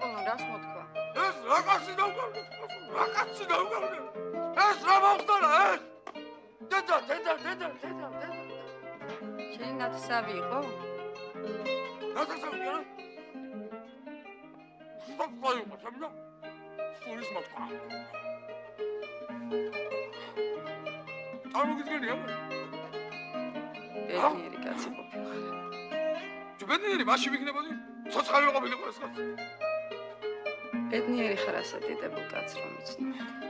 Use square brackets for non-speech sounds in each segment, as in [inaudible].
აპოლონ რას მოთქვა ეს რა კაცი დავგავდე? რა კაცი დავგავდე? ეს რა მომწონს? ეს? დედა, დედა, დედა, დედა, დედა. შენი ნათესავი იყო ნაცასავია? სპოი იყო, სამდა? სულის მოთქვა. წარმოგიდგენია? ბედნიერი კაცი ყოფილი ჯბედნიერი მასში ვიქნებოდი? ცოცხალი ყოფილიყო ეს კაცი. ბედნიერი ხარ ასე დიდებულ კაცს რომ იცნობ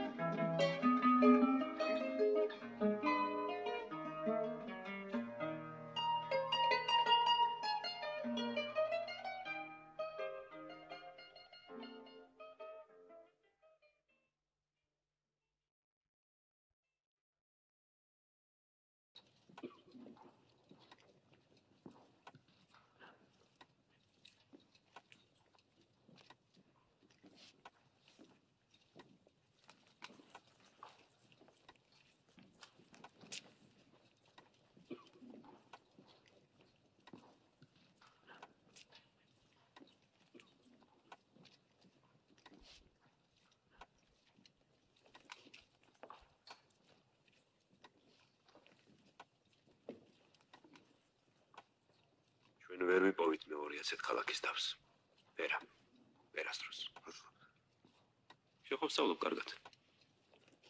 სწავლობ კარგად.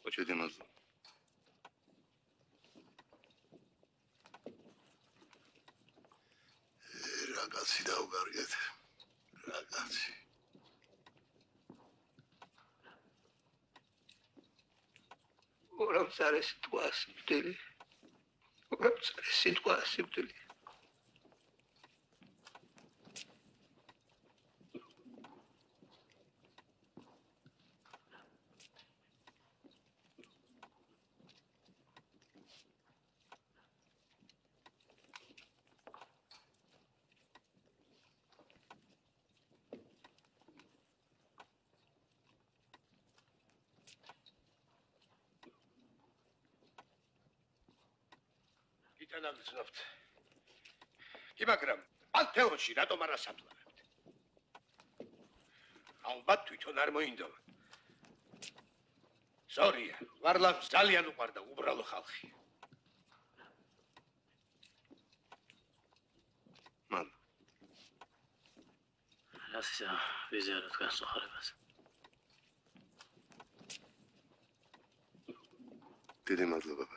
ოჩედი მადლობა. რა კაცი დაუგარგეთ. რა კაცი. ორამ წარე სიტყვა სიბდილი. ორამ წარე სიტყვა სიბდილი. გიტანაგზნობთ. კი, მაგრამ ალთეოში რატომ არ ასამთავრებთ? ალბათ თვითონ არ მოინდომა. ზორია, ვარლამს ძალიან უყვარდა უბრალო ხალხი. მან ასისა ვიზიარო თქვენ სოხალებას დიდი მადლობა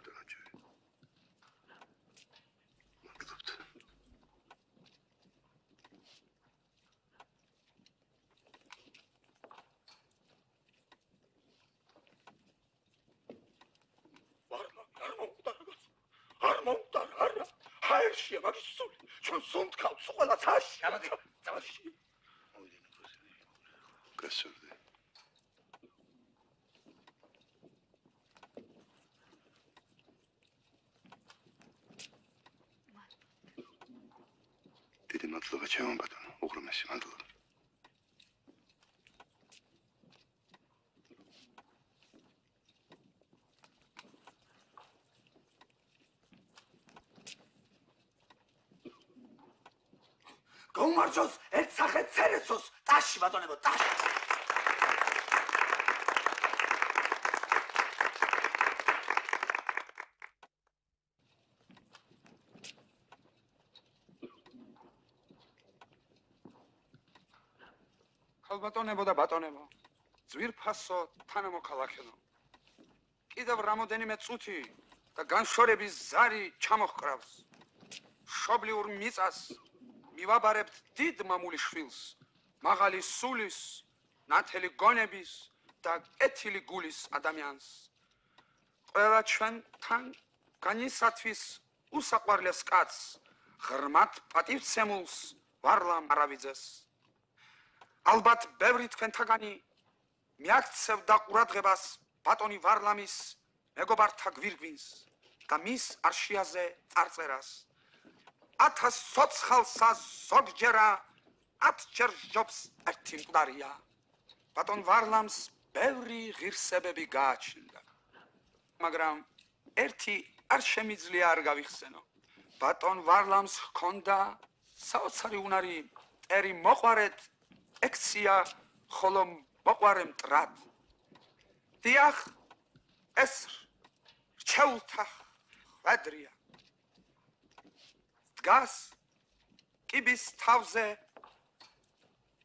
ბატონებო ხალბატონებო და ბატონებო ძვირფასო თანამოქალაქენო კიდევ რამოდენიმე წუთი და განშორების ზარი ჩამოჰკრავს. შობლიურ მიწას მივაბარებთ დიდ მამული შვილს. მაღალი სულის ნათელი გონების და კეთილი გულის ადამიანს. ყველა ჩვენთან განისათვის უსაყვარლეს კაცს ღრმად პატივცემულს ვარლამ არავიძეს ალბათ ბევრი თქვენთაგანი მიაქცევდა ყურადღებას ბატონი ვარლამის მეგობართა გვირგვინს და მის არშიაზე წარწერას. ათას სოცხალსა ზოგჯერა ათჯერ ჯობს ერთი მკვდარია. ბატონ ვარლამს ბევრი ღირსებები გააჩნდა. მაგრამ ერთი არ შემიძლია არ გავიხსენო. ბატონ ვარლამს ჰქონდა საოცარი უნარი ერი მოყარეთ ექცია ხოლო მოყარე მტრად დიახ ეს ჩეულთა ვადრია დგას კიბის თავზე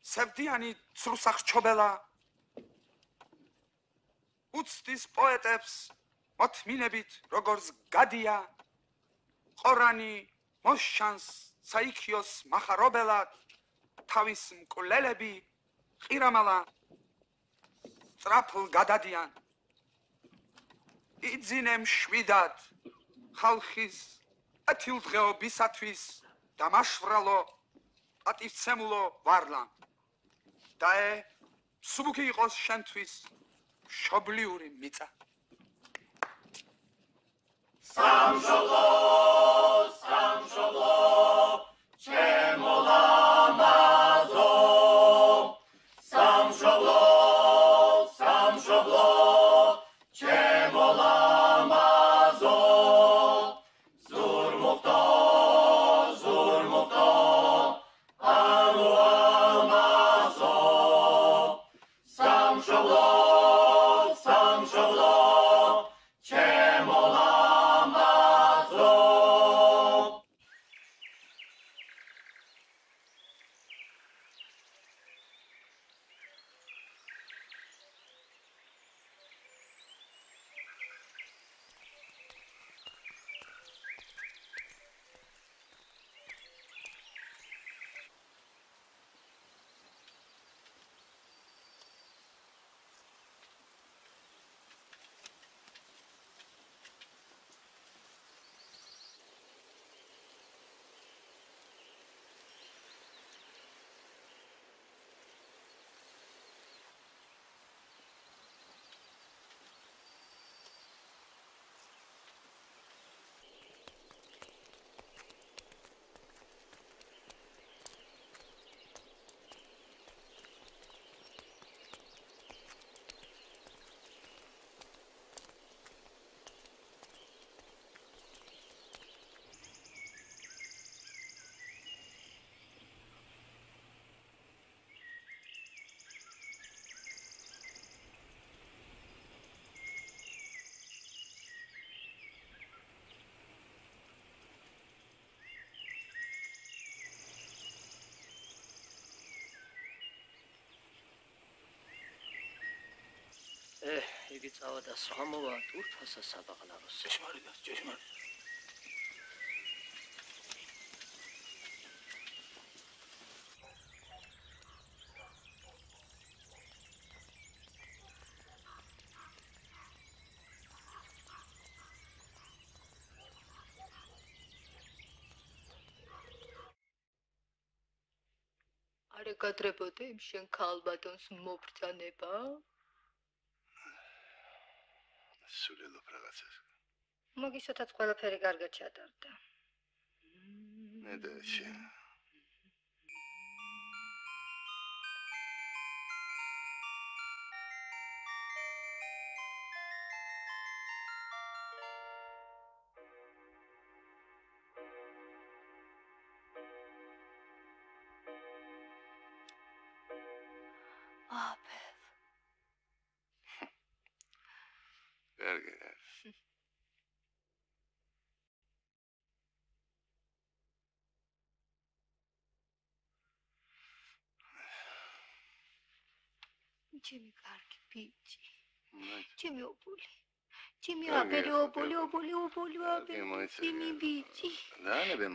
სევდიანი ცრუსახჩობელა უცდის პოეტებს მოთმინებით როგორც გადია ყორანი მოშანს საიქიოს מחარობელად თავის მკვლელები ყირამალა წრაფლ გადადიან. იძინემ შვიდად ხალხის ათილდღეობისათვის დამაშვრალო პატივცემულო ვარლა დაე სუბუქი იყოს შენთვის შობლიური მიწა. სამშობლო სამშობლო ჩემო ლამაზო ე იგი წავა და სხვა მოვა ტურფასა საბაღლაროს ჭეშმარიტად, ჭეშმარიტად. არ ეკადრებოდე იმ შენ ქალბატონს მობრძანება? სულელობ რაღაცას მაგისათაც ყველაფერი კარგად ჩატარდა. მე ჩემი კარგი ბიჭი მაინც ჩემი ობოლი ჩემი კარგი, აბელი ახლა ობოლი კი. ობოლი ობოლი კარგი, აბელი მოიცა, ჩემი კი. ბიჭი დაანებე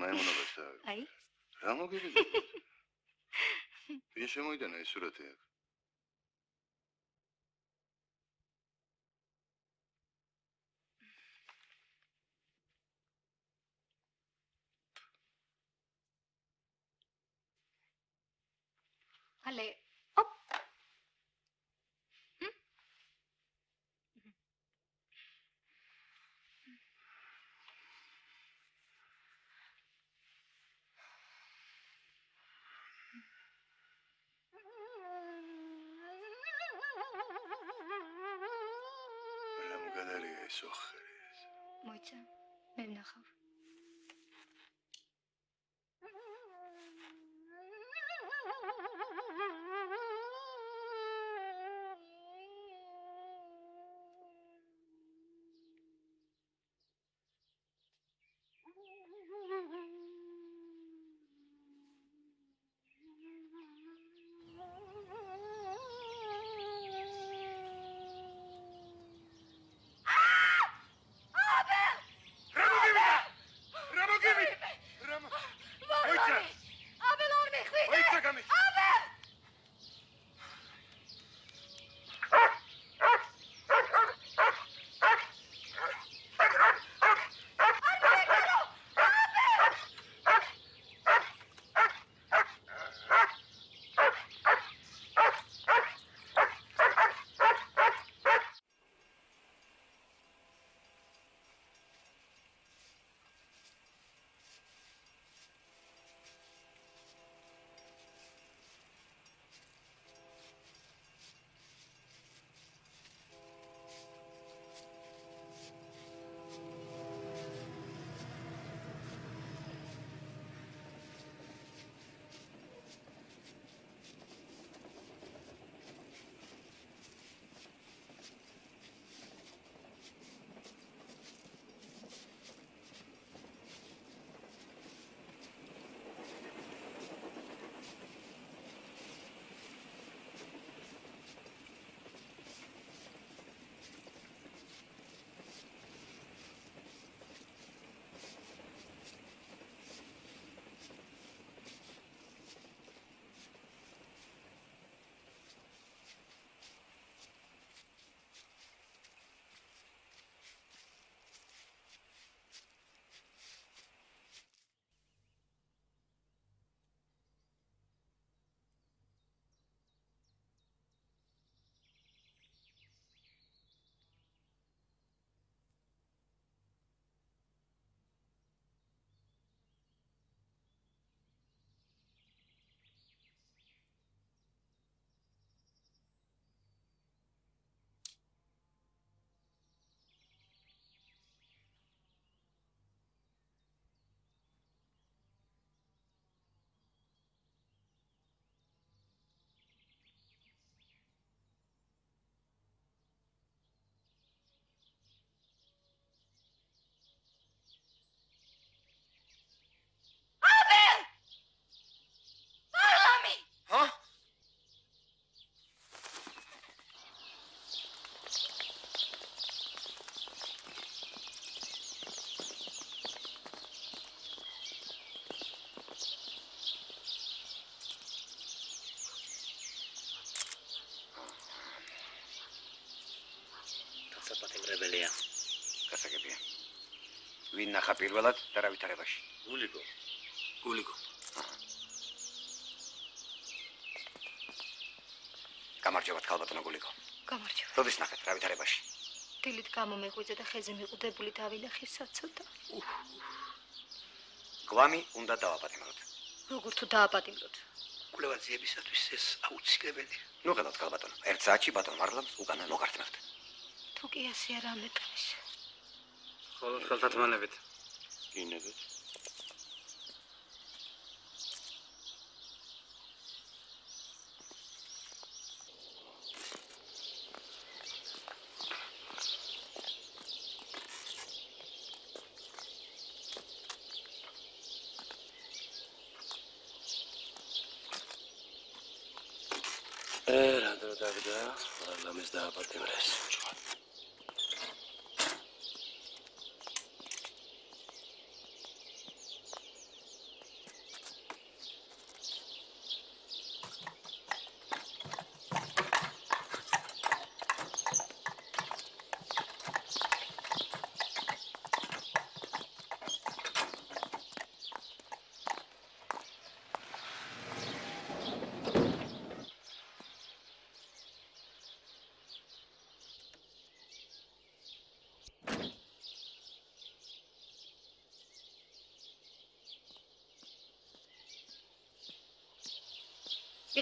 დასაპატიმრებელია. გასაგებია. ვინ ნახა პირველად და რა ვითარებაში? გულიგო. გულიგო. გამარჯობათ ქალბატონო გულიგო. გამარჯობა როდის ნახეთ რა ვითარებაში? დილით გამომეღვიძე და ხეზე მიყუდებული დავინახე საცოტა გვამი უნდა დავაპატიმროთ. როგორ თუ დააპატიმროთ კვლევაციებისათვის ეს აუცილებელია. ნუ ხედავთ ქალბატონო, ერთ საათში ბატონ მარლამს უკანა მოგართმევთ. კი 111 ტნის. ხოლო ხელთათმანებით. გინებით. ერადო დაგდა, ყველა ამის დააპატიმრე.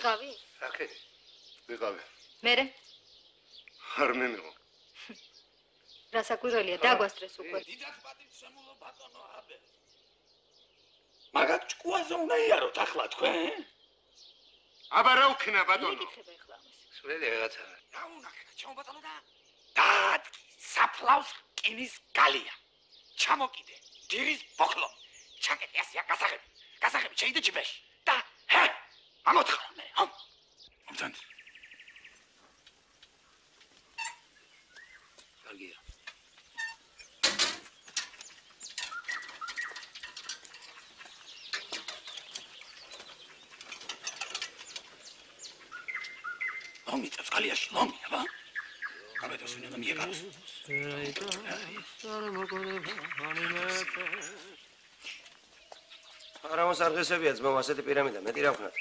იყავი? რაკე? ვიყავი. მერე? არ მემიღო. რა საკვირველია, დაგვასტრეს უკვე. დიდად პატივცემულო ბატონო აბე. მაგათ ჭკუაზე უნდა იაროთ ახლა თქვენ? აბა რა უქნა ბატონო? მეკითხება ახლა ამას. სულელი რაღაცა. რა უნდა ქნა ჩემო ბატონო და? დაადგი საფლავს კინის არა მოსარგესებია ძმო ასეთი პირამიდა მეტი რა ვქნათ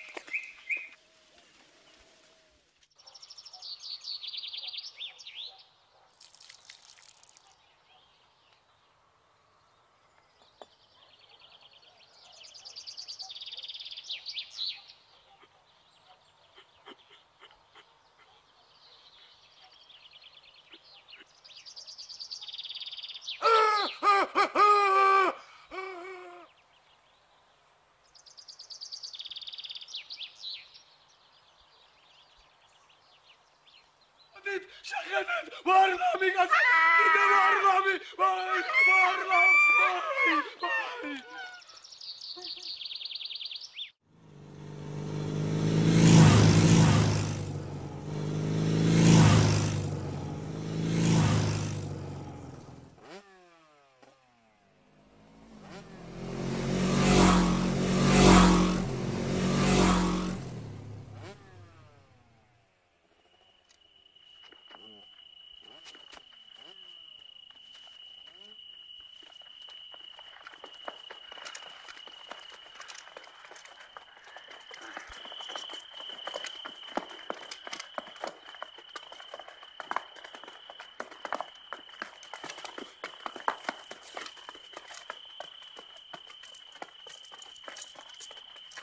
დით შეხედეთ ვარლამი კაცი კიდე ვარლამი ვაი ვარლამი ვაი ვაი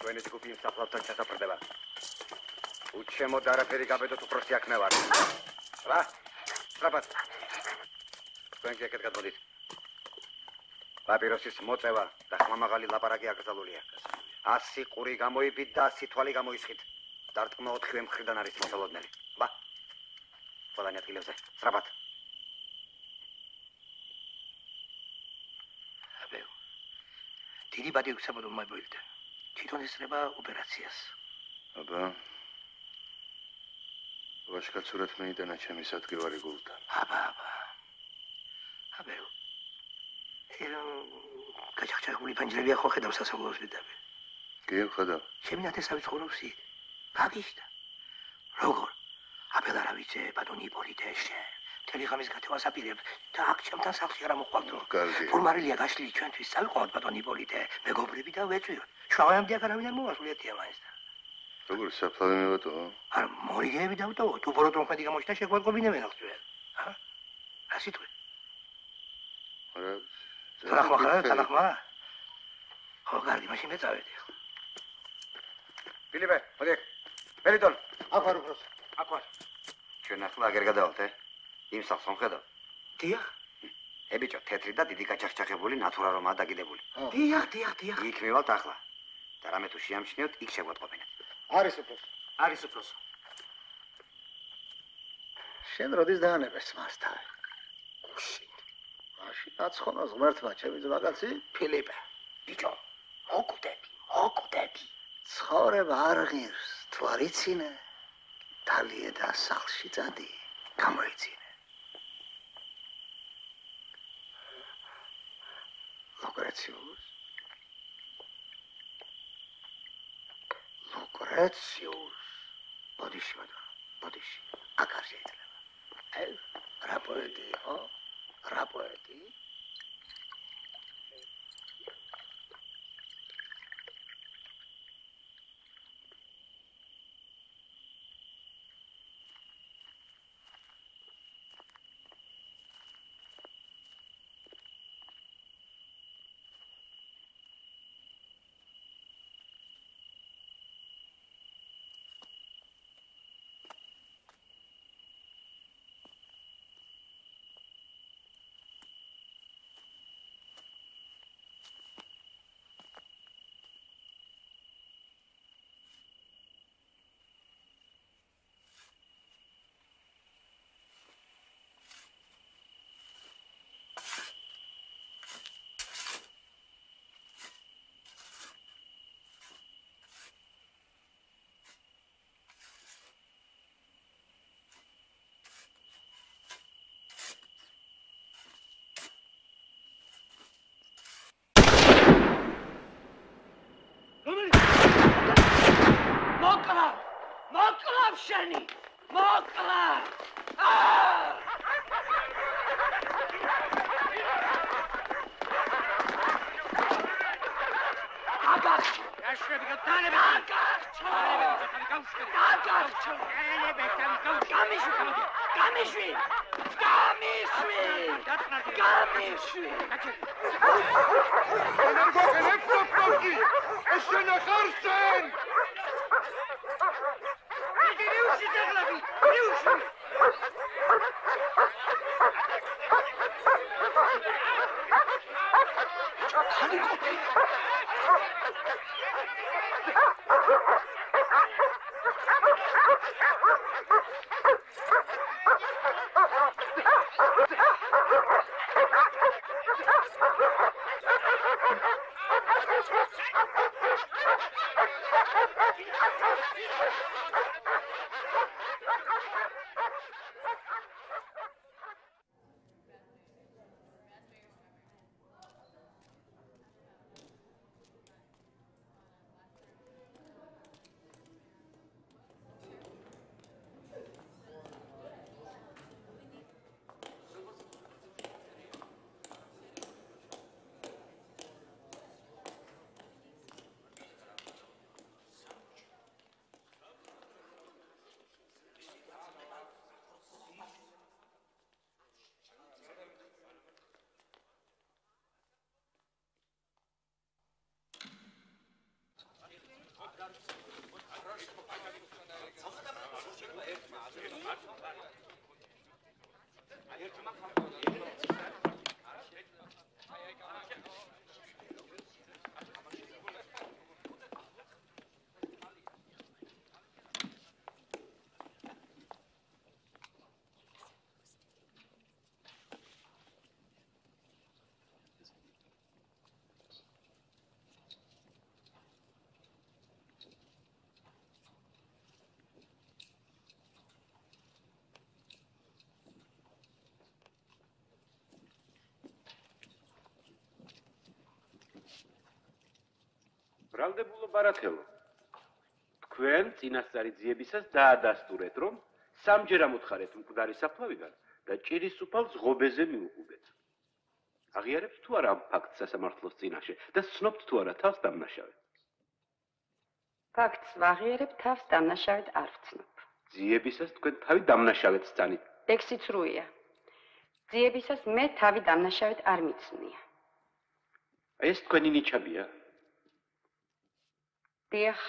ჩვენით გუბი მსაფლავთან ჩასაფრდება. უჩემოდ არაფერი გაბედოთ უпроსი აქნა ვარ. რა? რაბატ. თქვენ გეკეთ გადმოდით. პაპიროსის მოწევა და ხმამაღალი ლაპარაკი აკრძალულია. 100 ყური გამოიბით და 100 თვალი გამოისხით. დარტყმა 4-ვე მხრიდან არის მოსალოდნელი. ვა. ყველანი ადგილებზე. სრაბატ. დიდი ბადი გსაბოდო მაიბოილთან. თვითონ ესწრება ოპერაციას. აბა. ვაშკაც სურათ მეიტანა ჩემი სადგევარი გულთან. აბა აბა. აბე ელო გაჭახჭახული პანჯრებია ხო ხედავ სასწაულოს მიდაბე კი, ხედავ. ჩემი ნათესავი ცხოვრობს იქ გაგიშდა. როგორ? აბელ არავიცე ბატონი იპოლიტეშე მთელი ღამის გათევას აპირებ და აქ ჩემთან სახლში არა მოხვალდო კარგი. ფორმარილია გაშლილი ჩვენთვის. წავიყვანოთ ბატონი იპოლიტე. მეგობრები და ვეწვიოთ აქ არავინ არ მოვასრულეთია მაინც და. როგორ საფლავი მევატო? არ მორიგეები დავტოვო. თუ ბოროტ მომხედი გამოჩნდა შეგვეყობინებენ ახლა ჰა რა სიტყვი? რა? თანახმა ხარ თანახმა ხო კარგი მაშინ მეწავედი ახლა. ფილიპე მოდი პერიტონ აქ ვარ უბრალოდ. აქ ვარ ჩვენ ახლა აგერ გადავალთ ე? იმ სახლს ხედავ დიახ. ე ბიჭო თეთრი და დიდი გაჭახჭახებული ნატურა რომაა დაგიდებული. დიახ დიახ დიახ. იქ მივალთ ახლა და რამე თუ შეამჩნიოთ იქ შეგვატყობინეთ არის უფროს არის უფროს შენ როდის დაანებეს მასთან? გუშინ. მაშინ აცხონოს ღმერთმა ჩემი ზვაგაცი? ფილიპე ბიჭო მოკვდები მოკვდები ცხოვრება არ ღირს, თუ არ იცინე? დალიე და სახლში წადი. გამოიცინე. ლუკრეციუს. ლუკრეციუს. ბოდიში ვადა. ბოდიში. აქ არ შეიძლება. რა პოეტი, ხო? რა პოეტი? ბრალდებულო ბარათელო. თქვენ წინასწარი ძიებისას დაადასტურეთ რომ სამჯერ ამოთხარეთ მკვდარი საფლავიდან და ჭირის უფალს ღობეზე მიუყუდეთ აღიარებთ თუ არა ამ ფაქტს სასამართლოს წინაშე და ცნობთ თუ არა თავს დამნაშავე? ფაქტს ვაღიარებ თავს დამნაშავედ არ ვცნობ. ძიებისას თქვენ თავი დამნაშავედ სწანით. ეგ სიცრუეა ძიებისას მე თავი დამნაშავედ არ მიცნია. ეს თქვენი ნიჩაბია დიახ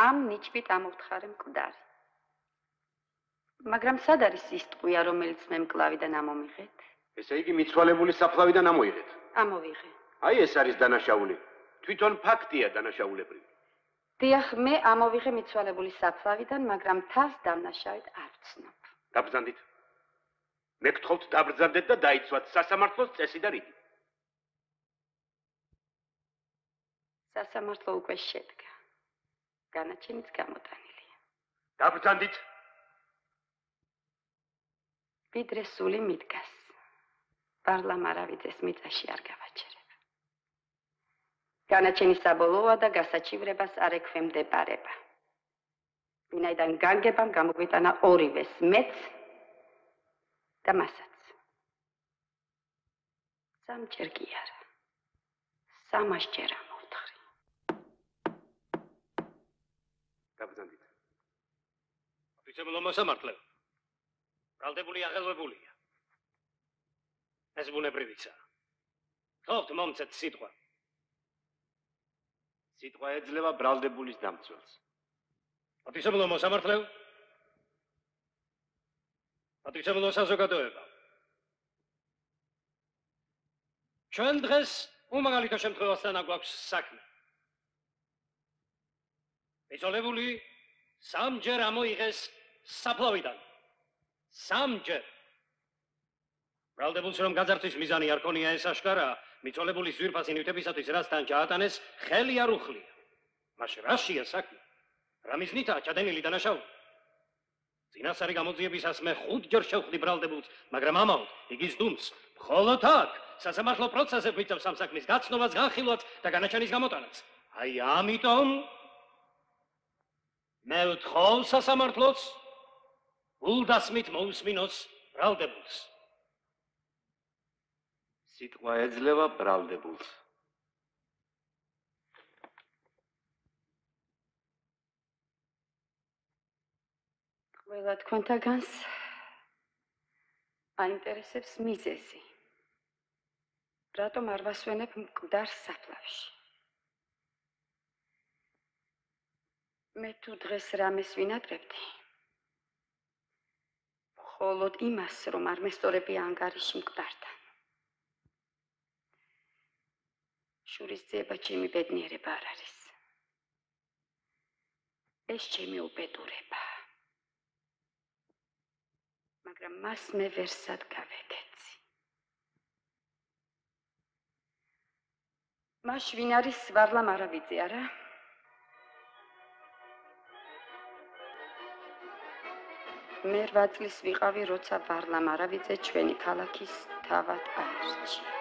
ამ ნიჭით ამოვთხარე მკვდარი. მაგრამ სად არის ის ტყვია რომელიც მე მკლავიდან ამომიღეთ? ესე იგი მიცვალებული საფლავიდან ამოიღეთ? ამოვიღე. აი ეს არის დანაშაული. თვითონ ფაქტია დანაშაულებრივი დიახ მე ამოვიღე მიცვალებული საფლავიდან მაგრამ თავს დამნაშავედ არ ვცნობ. დაბრძანდით. მე გთხოვთ დაბრძანდეთ და დაიცვათ სასამართლოს წესი და რიგი სასამართლო უკვე შედგა განაჩენიც გამოტანილია დაბრძანდით. ვიდრე სული მიდგას. პარლამარავიძეს მიწაში არ გავაჩერებ. განაჩენი საბოლოოა და გასაჩივრებას არ ექვემდებარება. ვინაიდან განგებამ გამოგვიტანა ორივეს მეც და მასაც. სამჯერ კი არა. სამასჯერა დაბრძანდით. ოფიცერულ მოსამართლე. ბრალდებული აღელვებულია. ეს ბუნებრივიცა. ხოთ მომცეთ სიტყვა. სიტყვა ეძლევა ბრალდებულის დამცველს. ოფიცერულ მოსამართლე. ოფიცერულ საზოგადოება. ჩვენ დღეს უმაღალითო შემთხვევასთან აგვაქვს საქმე. ეძოლებული სამჯერ ამოიღეს საფლავიდან. სამჯერ. ბრალდებულს რომ გაძარცვის მიზანი არ ქონია ეს აშკარა, მიწოლებული ზვირფასი ნივთებისათვის რასთან ჩაატანეს, ხელი არ უხლია. მაშინ რაშია საქმე? რა მიზნითაა ჩადენილი დანაშაული? წინასარი გამოძიებისას მე ხუთჯერ შევხვდი ბრალდებულს, მაგრამ ამაოდ იგი ზდუნს. მხოლოდ აქ სასამართლო პროცესზე ვიწევს ამ საქმის გაცნობას, განხილვას და განაჩენის გამოტანას. აი ამიტომ მე ვთხოვ სასამართლოს ულდასმით მოусმინოს ბრალდებულს. სიტყვა ეძლევა ბრალდებულს. ყველა თქვენთაგანს აინტერესებს მიზეზი. რატომ არ ვასვენებ მკვდარ საფლავში? მე თუ დღეს რამეს ვინატრებდი? მხოლოდ იმას, რომ მესწორებია ანგარიში მკვდართან. შურის ძიება ჩემი ბედნიერება არ არის. ეს ჩემი უბედურება. მაგრამ მას მე ვერსად გავეკეცი. მას ვინ არის ვარლა მარავიძე, არა? მე 8 წლის ვიყავი, როცა ვარლა მარავიძე ჩვენი ქალაქის თავად აერჩია.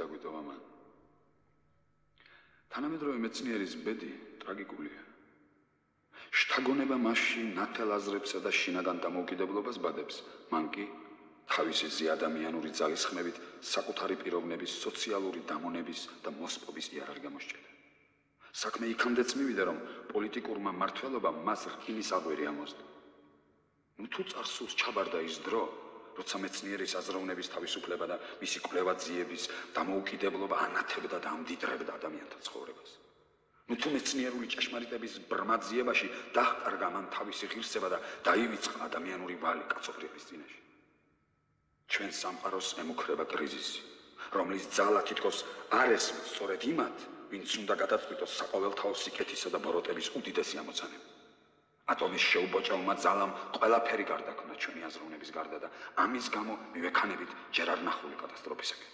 დაგვიტოვა მან. თანამედროვე მეცნიერის ბედი ტრაგიკულია. შთაგონება მასში ნათელ აზრებსა და შინაგან დამოუკიდებლობას ბადებს. მან კი თავისი ზიადამიანური ძალისხმევით საკუთარი პიროვნების სოციალური დამონების და მოსპობის იარაღი გამოსჭედა. საქმე იქამდეც მივიდა, რომ პოლიტიკურმა მართლობამ მას რკინის აღვერი ამოსდა. ნუ თუ წარსულს ჩაბარდა ის დრო, როცა მეცნიერის აზროვნების თავისუფლება და მისი კვლევაძიების დამოუკიდებლობა ანათებდა და ამდიდრებდა ადამიანთა ცხოვრებას. ნუ თუ მეცნიერული ჭეშმარიტების ბრმაძიებაში დაჰყარგა მან თავისი ღირსება და დაივიწყა ადამიანური ვალი კაცობრიობის წინაშე. ჩვენ სამყაროს ემუქრება კრიზისი, რომლის ძალა თითქოს არ ესმის სწორედ იმათ, ვინც უნდა გადაწყვიტოს საყოველთაო სიკეთისა და ბოროტების უდიდესი ამოცანება. ატომის შეუბოჭალმა ძალამ ყველაფერი გარდაქმნა ჩვენი აზროვნების გარდა და ამის გამო მივექანებით ჯერ არ ნახული კატასტროფისაკენ.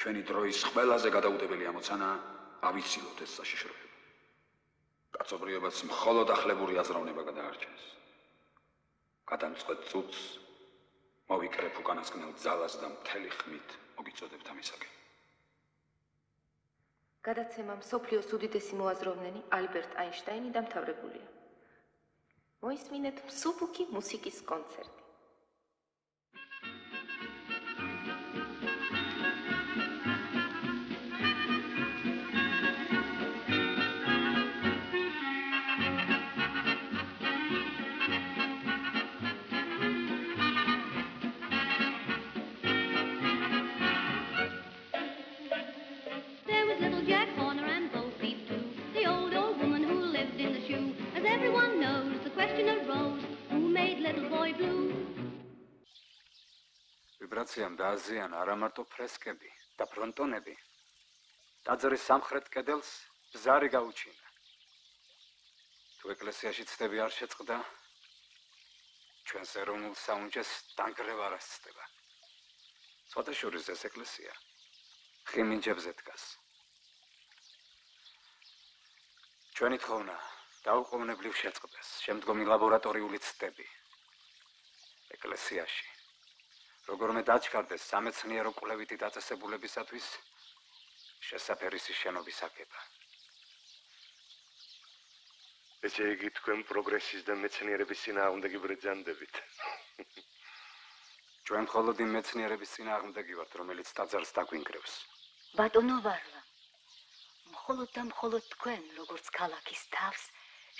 ჩვენი დროის ყველაზე გადაუდებელი ამოცანა ავიცილოთ ეს საშიშროება. კაცობრიობას მხოლოდ ახლებური აზროვნება გადაარჩენს. გადამწყვეტ წუთს მოვიკრებ უკანასკნელ ძალას და მთელი ხმით მოგიწოდებთ ამისაკენ. გადაცემამ სოფლიოს უდიდესი მოაზროვნენი ალბერტ აინშტაინი დამთავრებულია. Мој свинет псувуки музики с концерти. მოისმინეთ მსუბუქი მუსიკის კონცერტი. ვიბრაციამ დააზიანა არა მარტო ფრესკები და ფრონტონები. დაძრის სამხრეთ კედელს ბზარი გაუჩინა. თუ ეკლესიაში ცდები არ შეწყდა, ჩვენს ეროვნულ საუნჯეს დანგრევა არ ასწდება. ცოტა შორის ეს ეკლესია ხიმინჯებზე დგას. ჩვენი თხოვნა დაუყოვნებლივ შეწყდეს შემდგომი ლაბორატორიული ცდები ეკლესიაში როგორმე დაჩქარდეს სამეცნიერო კვლევითი დაწესებულებისათვის შესაფერისი შენობის აკება. ესე იგი თქვენ პროგრესის და მეცნიერების წინააღმდეგი ბრეძანდებით. [laughs] ჩვენ მხოლოდ იმ მეცნიერების წინააღმდეგი ვართ, რომელიც დაძარს დაგვინგრევს. ბატონო ვარლა. მხოლოდ და მხოლოდ თქვენ, როგორც ქალაქის თავს,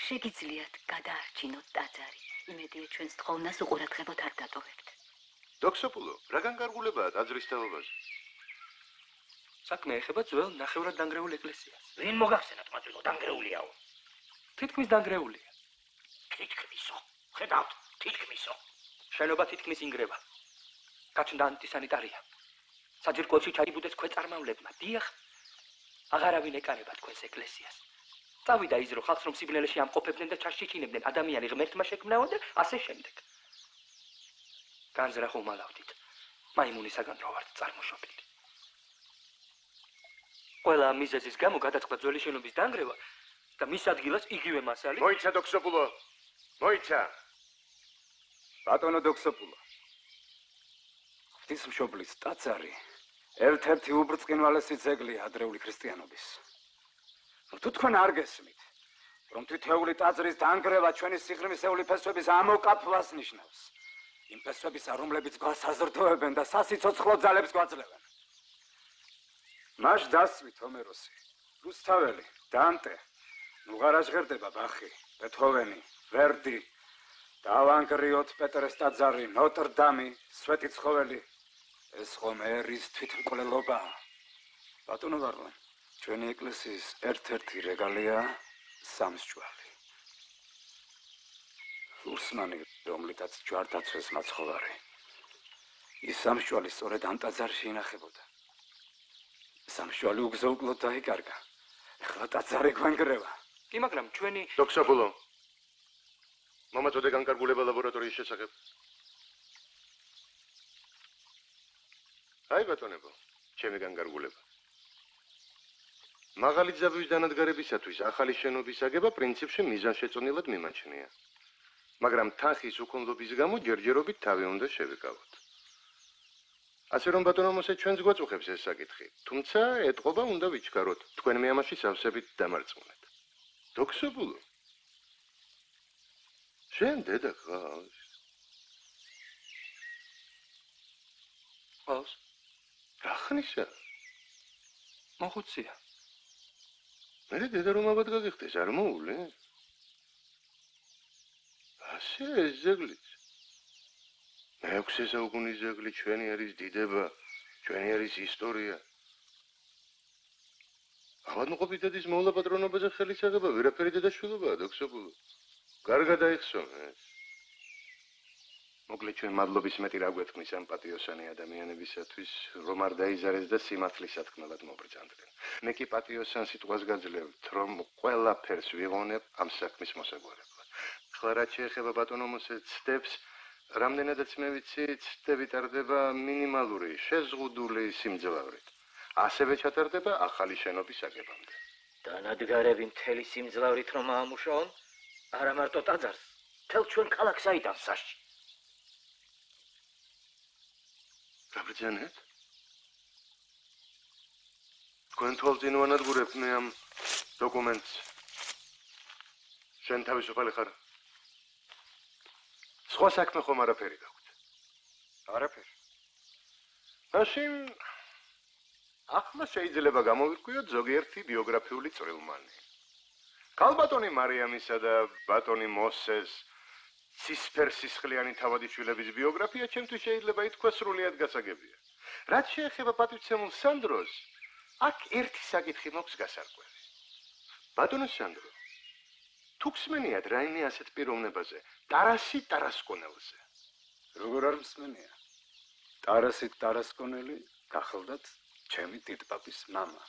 შეგიძლიათ გადაარჩინოთ დაძარი. იმედია ჩვენს თხოვნას უყურადღებოდ არ დატოვებთ. დოქსოპულო, რა განკარგულებაა დაძრის თაობაზე? საქმე ეხება ძველ ნახევრად დანგრეულ ეკლესიას. ვინ მოგახსენათ მათ რომ დანგრეულიაო? თითქმის დანგრეულია. თითქმისო. ხედავთ, თითქმისო. შენობა თითქმის ინგრევა. გაჩნდა ანტისანიტარია. საჯირკოებში ჩაიბუდეს ქვეწარმავლებმა. დიახ. აღარავინ ეკარება თქვენს ეკლესიას. წავიდა იზრო ხალხს რომ სიბნელეში ამყოფებდნენ და ჩაშიჩინებდნენ ადამიანი ღმერთმა შექმნაო და ასე შემდეგ. განზრა ხომალავდით. მაიმუნისაგან რო ვართ წარმოშობილი. ყველა მიზეზის გამო გადაწყდა ძველი შენობის დანგრევა და მის ადგილას იგივე მასალი. მოიცა დოქსოპულო. მოიცა. ბატონო დოქსოპულო. ღვთის მშობლის ტაძარი ერთ-ერთი უბრწყინვალესი ძეგლი ადრეული ქრისტიანობის. თუ თქვენ არ გესმით, რომ თითეული ტაძრის დანგრევა ჩვენი სიღრმისეული ფესვების ამოკაფლას ნიშნავს, იმ ფესვების რომლებიც გვასაზრდოებენ და სასიცოცხლო ძალებს გვაძლევენ. მაშ დასვით ჰომეროსი, რუსთაველი, დანტე, ნუღარაჟღერდება ბახი, ბეთჰოვენი, ვერდი, დავანგრიოთ პეტრესტაძარი, ნოტრდამი, სვეტი ცხოველი. ეს ხომ ერის თვითმკვლელობა. ბატონო ვარლა, ჩვენი ეკლესიის ერთ-ერთი რეგალია სამსჯვარი. უსმანი რომლითაც ჯვარდაცვეს მაცხოვარი. ის სამშვალი სწორედ ანტაძარში ინახებოდა სამშვალი უგზოუკლოდ დაიკარგა. ახლა ტაძარი გვანგრევა. კი მაგრამ ჩვენი დოქსაბულო მომაწოდე განკარგულება ლაბორატორიის შესახებ. აი ბატონებო ჩემი განკარგულება მაღალი ძაბვის დანადგარებისათვის ახალი შენობის აგება პრინციპში მიზანშეწონილად მიმაჩნია. მაგრამ თანხის უკონლობის გამო ჯერჯერობით თავი უნდა შევიკავოთ. ასე რომ ბატონო მოსე ჩვენს გვაწუხებს ეს საკითხი, თუმცა ეთყობა უნდა ვიჩქაროთ, თქვენ მე ამაში სავსებით დამარწმუნეთ. დოქსობულო. შენ დედა ხარ? ყავს? გახნისა? მოხუცია. მე დედა რომ აბად გაგიხდეს, არ მოულე? ასე ზეგლიც. მეექვსე საუკუნის ზეგლი ჩვენი არის დიდება, ჩვენი არის ისტორია. ავადმყოფითადის მოვლა პატრონობაზე ხელის აღება ვერაფერი დედაშვილობაა, დოქსობულო. კარგად აიხსო ეს. მოკლედ ჩვენ მადლობის მეტი რა გვეთქმის ამ პატიოსანი ადამიანებისათვის, რომ არ დაიზარეს და სიმართლის სათქმელად მობრძანდნენ. მე კი პატიოსან სიტყვას გაძლევთ, რომ ყველაფერს ვიღონებ ამ საქმის მოსაგვარებლად. ხლა რაც შეეხება ბატონომოს ცდებს, რამდენადაც მე ვიცი, ცდები ტარდება მინიმალური, შეზღუდული სიმძლავრით. ასევე ჩატარდება ახალი შენობის აგებამდე. დანადგარები მთელი სიმძლავრით რომ აამუშაონ, არა მარტო ტაძარს, თელ ჩვენ ქალაქს აიტანს საში. გაბრძანეთ? თქვენ თვალწინვანად გურებთ მე ამ დოკუმენტს. შენ თავისუფალი ხარ? სხვა საქმე ხომ არაფერი გაქვთ? არაფერი. მაშინ ახლა შეიძლება გამოვიკვიოთ ზოგიერთი ბიოგრაფიული წრილმანი. კალბატონი მარიამისა და ბატონი მოსეს ცისფერსისხლიანი თავადიშვილების ბიოგრაფია ჩემთვის შეიძლება ითქვას სრულიად გასაგებია. რაც შეეხება პატივცემულ სანდროს, აქ ერთი საკითხი მოქვს გასარკვევი. ბატონო სანდრო, თუ ხსმენიათ რაიმე ასეთ პიროვნებაზე, ტარასი ტარასკონელზე. როგორ არ მსმენია? ტარასი ტარასკონელი გახელდათ ჩემი დიდპაპის мама.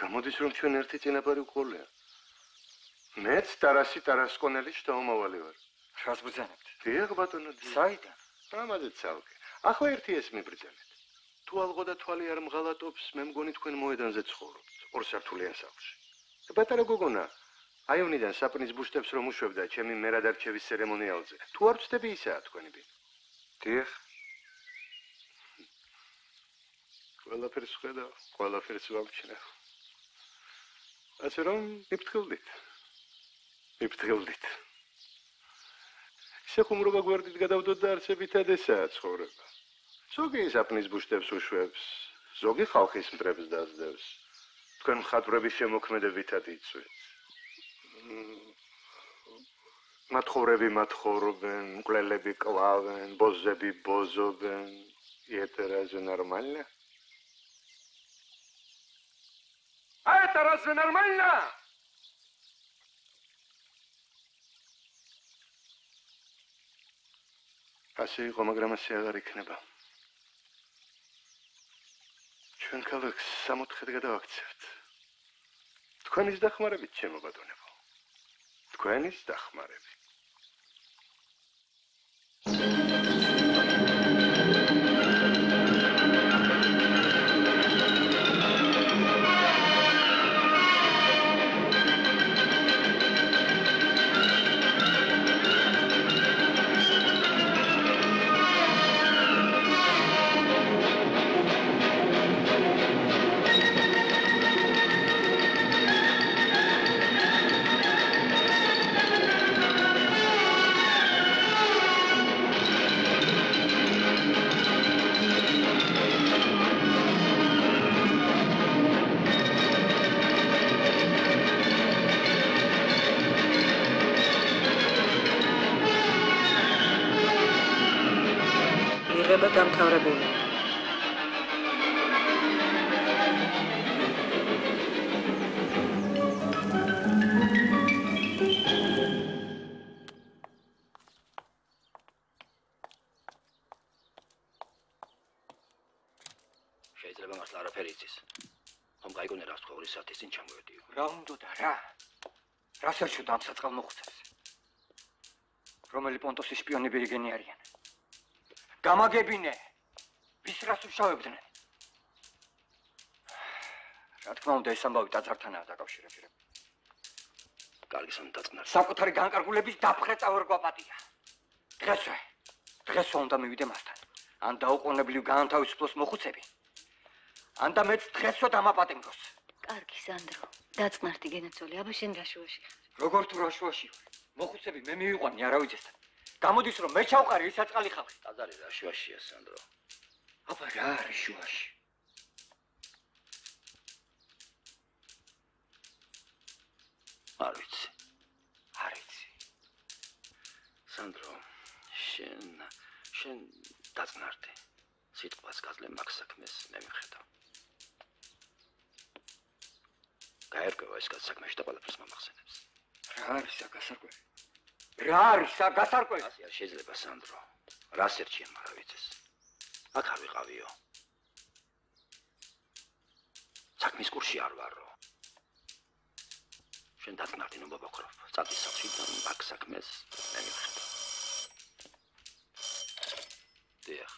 გამოდის რომ ჩვენ ერთი წინაპარი ვყოლია. მეც ტარასი ტარასკონელი შთამომავალი ვარ. რას ბრძანებთ? დიახ ბატონო. საიდან? ამაზე ცალკე. ახლა ერთი ეს მიბრძანეთ. თუ ალღო და თვალი არ მღალატობს, მე მგონი თქვენ მოედანზე ცხოვრობთ, ორსართულიან სახლში. ბატონო გოგონა, აივნიდან საპნის ბუშტებს რომ უშვებდა ჩემი მერადარჩევის ცერემონიალზე. თუ არ ვწდები ისაა თქვენი ბი. დიახ. ყველაფერს ხედავ, ყველაფერს ვამჩნევ. ასე რომ მიფრთხილდით. მიფრთხილდით. შეხუმრობა გვერდით გადავდოთ და არსებითად ესაა ცხოვრება. ზოგი საფნის ბუშტებს უშვებს, ზოგი ხალხის მტრებს დაძდევს. თქვენ მხატვრების შემოქმედებითად იწვეთ. მათხოვრები მათხოვრობენ, მკვლელები კლავენ, ბოზები ბოზობენ. это разве нормально? А это разве нормально? ასე იყო, მაგრამ ასე აღარ იქნება. ჩვენ ქალაქს სამოთხედ გადავაქცევთ. თქვენის დახმარებით, ჩემო ბატონებო. თქვენის დახმარებით. მიღება რა საერთოდ ამ საწყალ მოხუცებს? რომელი პონტოსის შპიონები რიგენი არიან? გამაგებინე. ვის რას უშავებდნენ? რა თქმა უნდა, ეს ამბავი დაძართანაა დაკავშირებული. კარგისან დაწყნარ. საკუთარი განკარგულების დაფხრეწა ვერ გვაპატია. დღესვე. დღესვე უნდა მივიდე მასთან. ან დაუყოვნებლივ განთავისუფლოს მოხუცები. ან და მეც დღესვე დამაპატიმროს. კარგი, სანდრო. დაწყნართი გენაცოლი, აბა შენ რაშუაში ხარ? როგორ თუ რაშუაში ვარ? მოხუცები მე მივიყვანი არავითესთან. გამოდის რომ მე ჩავყარი ის აწყალი ხალხი. ტაძარი რაშუაშია, სანდრო. აბა რა არის შუაში? არ ვიცი. არ ვიცი. სანდრო, შენ შენ დაწნართი. სიტყვას გაძლე მაგ საქმეს მე მიხედავ. გაერკვა ეს გასაქმეში და ყველაფერს მომახსენებს. რა არის საგასარკვევი? რა არის საგასარკვევი? ასე არ შეიძლება, სანდრო. რას ერჩი ამ არავითეს? აქ არ ვიყავიო. საქმის კურსი არ ვარო. შენ დაწნართი ნუ მოგოქროფ. წადი სახლში და მაგ საქმეს მე მიხედავ. დიახ.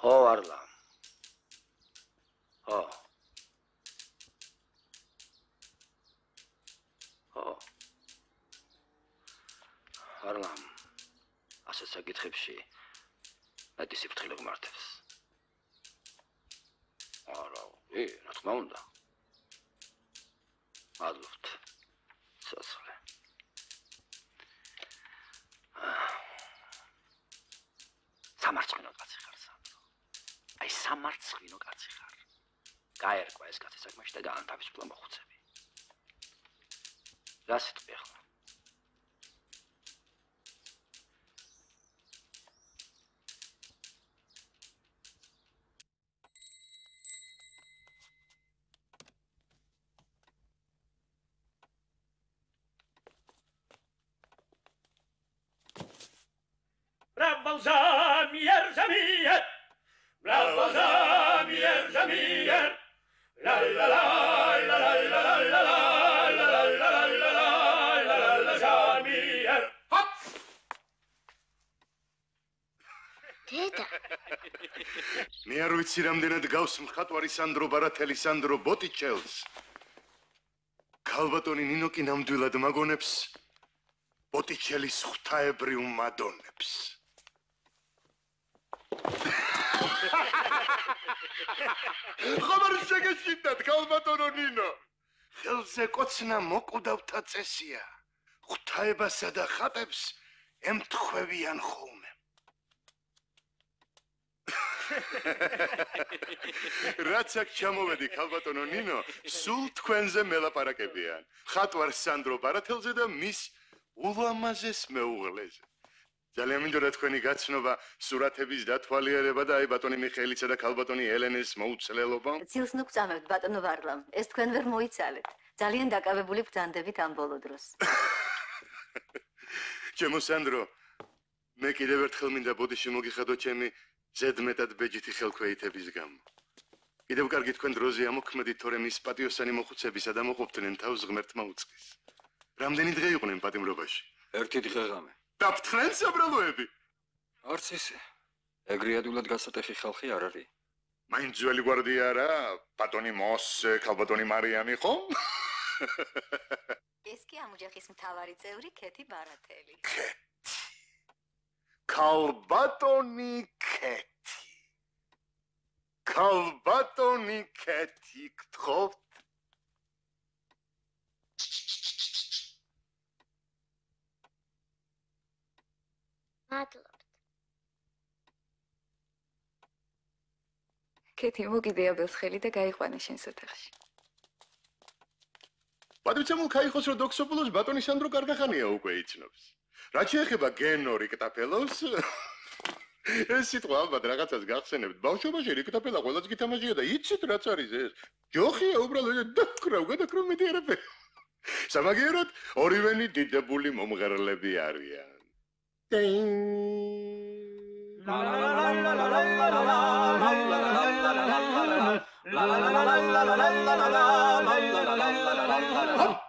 ხო, არლა. ხო. არლა. ასე საკითხებში მეტი სიფრთხილე გმართებს. არა, ე, რა თქმა უნდა. მადლობთ. ვიცი რამდენად გავს მხატვარი სანდრო ბარათელი სანდრო ბოტიჩელს. ქალბატონი ნინო კი ნამდვილად მაგონებს ბოტიჩელის ღვთაებრიუ მადონებს. ხომარ შეგეშინდათ ქალბატონო ნინო. ხელზე კოცნა მოკვდავთა წესია. ღვთაებასა და ხატებს ემთხვევიან ხოლმე. რაც აქ ჩამოვედი ქალბატონო ნინო, სულ თქვენზე მელაპარაკებიან. ხატვარ სანდრო ბარათელზე და მის ულამაზეს მეუღლეზე. ძალიან მინდოდა თქვენი გაცნობა სურათების დათვალიერება და აი ბატონი მიხეილისა და ქალბატონი ელენეს მოუცლელობა. ცილს ნუ გწამებთ ბატონო ვარლამ. ეს თქვენ ვერ მოიცალეთ. ძალიან დაკავებული ბრძანდებით ამ ბოლო დროს. [laughs] ჩემო სანდრო, მე კიდევ ერთხელ მინდა ბოდიში მოგიხადო ჩემი ზედმეტად ბეჯითი ხელქვეითების გამო. კიდევ კარგი თქვენ დროზე ამოქმედით, თორემ ის პატიოსანი მოხუცებისა და მოყოფდნენ თავს ღმერთმა უწყის. რამდენი დღე იყვნენ პატიმრობაში? ერთი დღე ღამე. და ფთხრენ საბრალოები. არც ისე. ეგრეადულად გასატეხი ხალხი არ არის. მაინ ძველი გვარდია რა, ბატონი მოს, ქალბატონი მარიამი ხო? [laughs] ეს კი ამ ოჯახის მთავარი წევრი ქეთი ბარათელი. ქალბატონი კეთი ქალბატონი კეთი გთხოვთ. მადლობთ. კეთი მოგიდე აბელს ხელი და გაიყვანე შენს ოთახში პატივცემულ ქაიხოს რო დოქსოპულოს ბატონი სანდრო კარგახანია უკვე იცნობს. რაც შეეხება გენორი კტაფელოს [laughs] ეს სიტყვა ალბათ რაღაცას გახსენებთ. ბავშვობაში რიკტაფელა ყველაც გითამაშია და იცით რაც არის ეს? ჯოხია უბრალოდ დაკრავ, გადაკრავ მეტი არაფერი. [laughs] სამაგიეროდ ორივენი დიდებული მომღერლები არიან.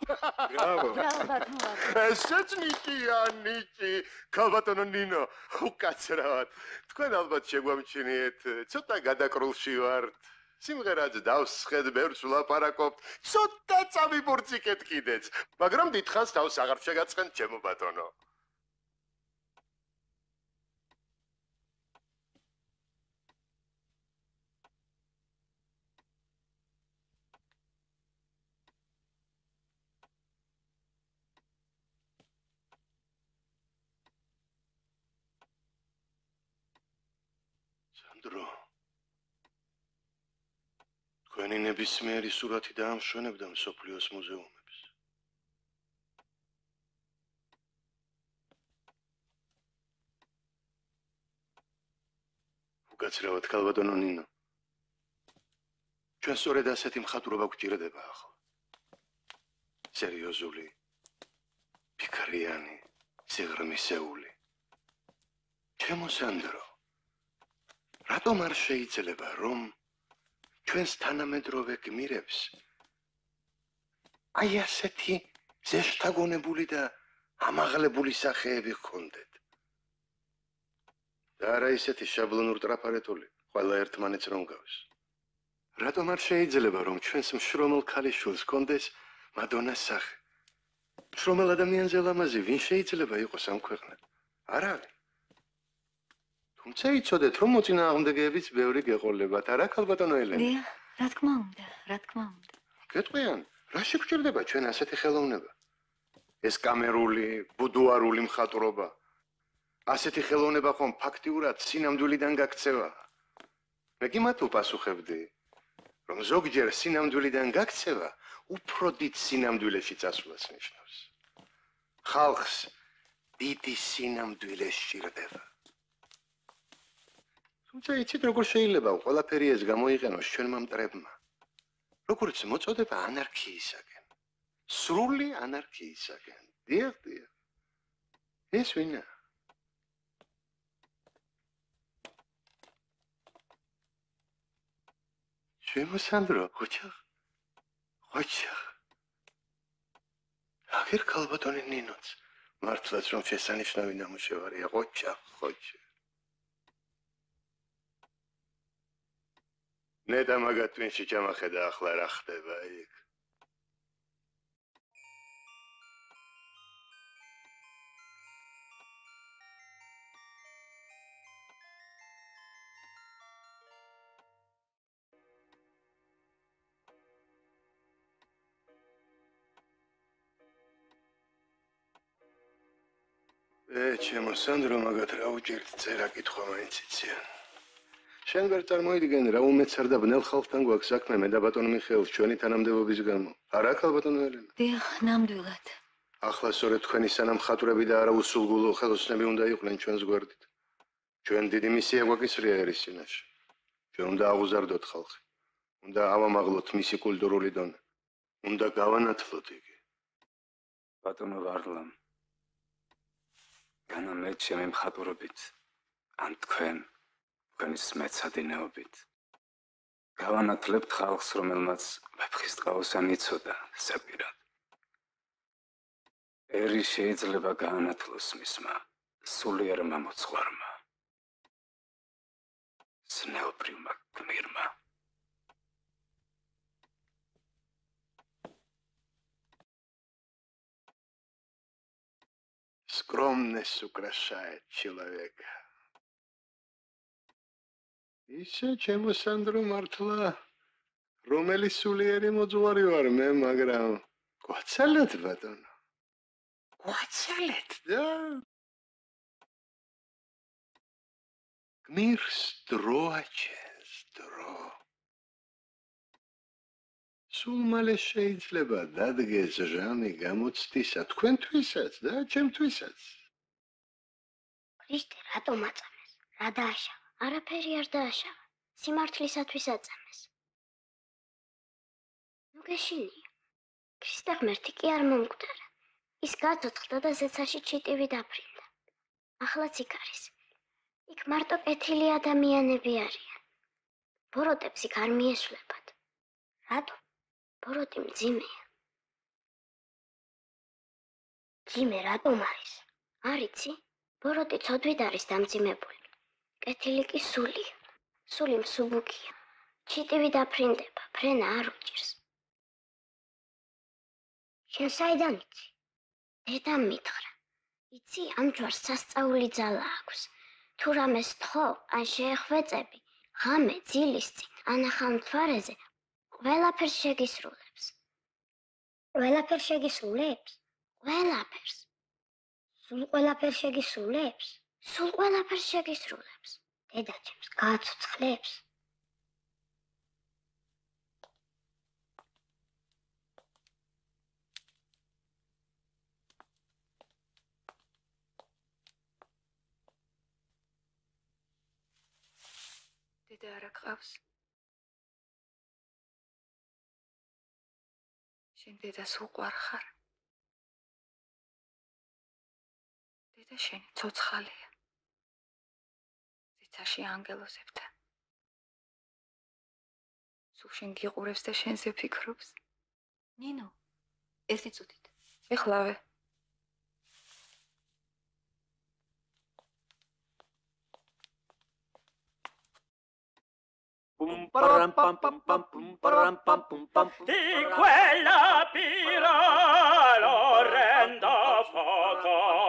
ბრავო. ბრავო ბატონო. ესეც ნიჭია, ნიჭი. ქალბატონო ნინო, უკაცრავად. თქვენ ალბათ შეგვამჩნიეთ, ცოტა გადაკრულში ვართ. სიმღერაც დავსხედ, ბევრს ვლაპარაკობთ. ცოტა წამიბურციკეთ კიდეც. მაგრამ დიდხანს თავს აღარ შეგაცხენ, ჩემო ბატონო. სანდრო თქვენი ნებისმიერი სურათი დაამშვენებდა მსოფლიოს მუზეუმებს. უკაცრავად ქალბატონო ნინო. ჩვენ სწორედ ასეთი მხატვრობა გვჭირდება ახლა. სერიოზული ფიქრიანი სიღრმისეული ჩემო სანდრო რატომ არ შეიძლება რომ ჩვენს თანამედროვე გმირებს აი ასეთი ზეშთაგონებული და ამაღლებული სახეები ჰქონდეთ? და არა ისეთი შაბლონურ ტრაფარეთული ყველა ერთმანეთს რომ გავს. რატომ არ შეიძლება რომ ჩვენს მშრომელ ქალიშვილს ჰქონდეს მადონას სახე? მშრომელ ადამიანზე ლამაზი ვინ შეიძლება იყოს ამ ქვეყნად? არავინ თუმცა იცოდეთ რომ მოწინააღმდეგეებიც ბევრი გეყოლებათ. არა ქალბატონო ელენე დიახ რა თქმა უნდა რა თქმა უნდა. გეტყვიან? რა შეგვჭირდება ჩვენ ასეთი ხელოვნება? ეს კამერული ბუდუარული მხატვრობა. ასეთი ხელოვნება ხომ ფაქტიურად სინამდვილიდან გაქცევა. მე კი მათ უპასუხებდი რომ ზოგჯერ სინამდვილიდან გაქცევა უფრო დიდ სინამდვილეში წასვლას ნიშნავს. ხალხს დიდი სინამდვილე სჭირდება თუმცა იცით როგორ შეიძლება ყველაფერი ეს გამოიყენოს ჩვენმა მტრებმა? როგორც მოწოდება ანარქიისაგან. სრული ანარქიისაგან. დიახ დიახ. ეს ვინა. ჩემო სანდრო ხოჩა ხოჩა აგერ ქალბატონი ნინოც. მართლაც რომ შესანიშნავი ნამუშევარია. ხოჩა ხოჩა ნეტა მაგათ ვინში ჩამახედა ახლა რა ხდება იქ. ე ჩემო სანდრო მაგათ რა უჭერთ წერა კითხვა მაინც იციან შენ ვერ წარმოიდგენ რა უმეცარ და ბნელ ხალხთან გვაქვს საქმე მე და ბატონ მიხეილ ჩვენი თანამდებობის გამო. არა ხალ ბატონო ელენა დიახ ნამდვილად. ახლა სწორედ თქვენი სანამ ხატრები და არა უსულგულო ხელოსნები უნდა იყვნენ ჩვენს გვერდით. ჩვენ დიდი მისია გვაკისრია ერის წინაშე. ჩვენ უნდა აღუზარდოთ ხალხი. უნდა ავამაღლოთ მისი კულტურული დონე. უნდა გავანათლოთ იგი. ბატონო ვარლამ განამეთ ჩემი მხატვრობით ან თქვენ თქვენის მეცადინეობით გავანათლებთ ხალხს, რომელმაც ვეფხისტყაოსანი იცოდა საპირად. ერი შეიძლება გაანათლოს მისმა სულიერმა მოცხვარმა. სნეოპრიმა გმირმა. Скромность украшает человека. ისე ჩემო სანდრო მართლა რომელი სულიერი მოძღვარი ვარ მე მაგრამ გვაცალეთ ბატონო. გვაცალეთ? და გმირს დროაჩეს დრო. სულ მალე შეიძლება დადგეს ჟამი გამოცდისა თქვენთვისაც და ჩემთვისაც. ქრისტე რატომ აწამეს? რა დააშა არაფერი არ დააშავა. სიმართლისათვის აწამეს. ნუ გეშინია. ქრისტე ღმერთი კი არ მომკვდარა. ის გაწოცხლდა და ზეცაში ჩიტივი დაფრინდა. ახლაც იქ არის. იქ მარტო კეთილი ადამიანები არიან. ბოროტებს იქ არ მიესვლებათ. რატო? ბოროტი მძიმეა. ჯიმე რატომ არის? არიცი? ბოროტი ცოდვით არის დამძიმებული. კეთილი კი სულია. სული მსუბუქია. ჩიტივი დაფრინდება, ფრენა არ უჭირს. შენ საიდან იცი? დედამ მითხრა. იცი, ამ ჯვარს სასწაული ძალა აქვს. თუ რამეს თხოვ, ან შეეხვეწები, ღამე ძილის წინ, ან ახალ მთვარეზე, ყველაფერს შეგისრულებს. ყველაფერს შეგისრულებს? ყველაფერს. სულ ყველაფერს შეგისრულებს? სულ ყველაფერს შეგისრულებს. დედაჩემს გააცოცხლებს. დედა არა ყავს. შენ დედას უყვარ ხარ. დედა შენი ცოცხალია. ციცაში ანგელოზებთან. სულ შენ გიყურებს და შენზე ფიქრობს. ნინო, ერთი წუთით. ეხლავე. Pum param pam pam pam pum param pam pum pam di quella pira l'orrendo fuoco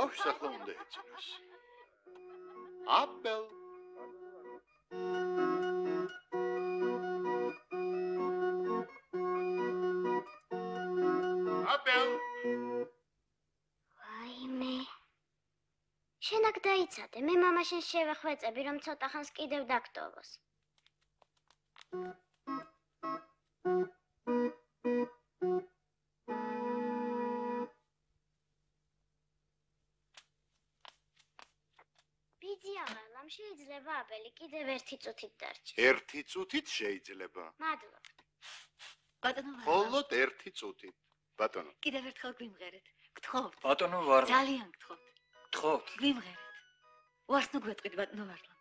ბავშვს ახლა უნდა ეცინოს აბელ აბელ ვაიმე. შენ აქ დაიცადე, მე მამაშენ შევეხვეწები, რომ ცოტა ხანს კიდევ დაგტოვოს. ბიძი შეიძლება აბელი კიდევ ერთი წუთით დარჩა. ერთი წუთით შეიძლება მადლობ. ბატონო ვარლა. მხოლოდ ერთი წუთით ბატონო კიდევ ერთხელ გვიმღერეთ. გთხოვთ. ბატონო ვარლა. ძალიან გთხოვთ. გთხოვთ. გვიმღერეთ. უარს ნუ გვეტყვით ბატონო ვარლა.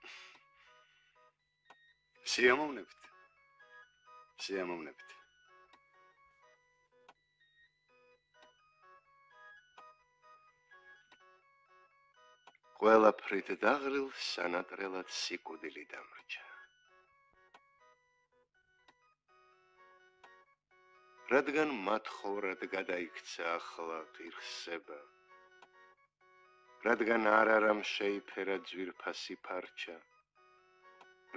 სიამოვნებით სიამოვნებით ყველაფრით დაღრილ სანატრელად სიკვდილი დამრჩა. რადგან მათხოვრად გადაიქცა ახლა ღირსება რადგან არ არამ შეიფერა ძვირფასი ფარჩა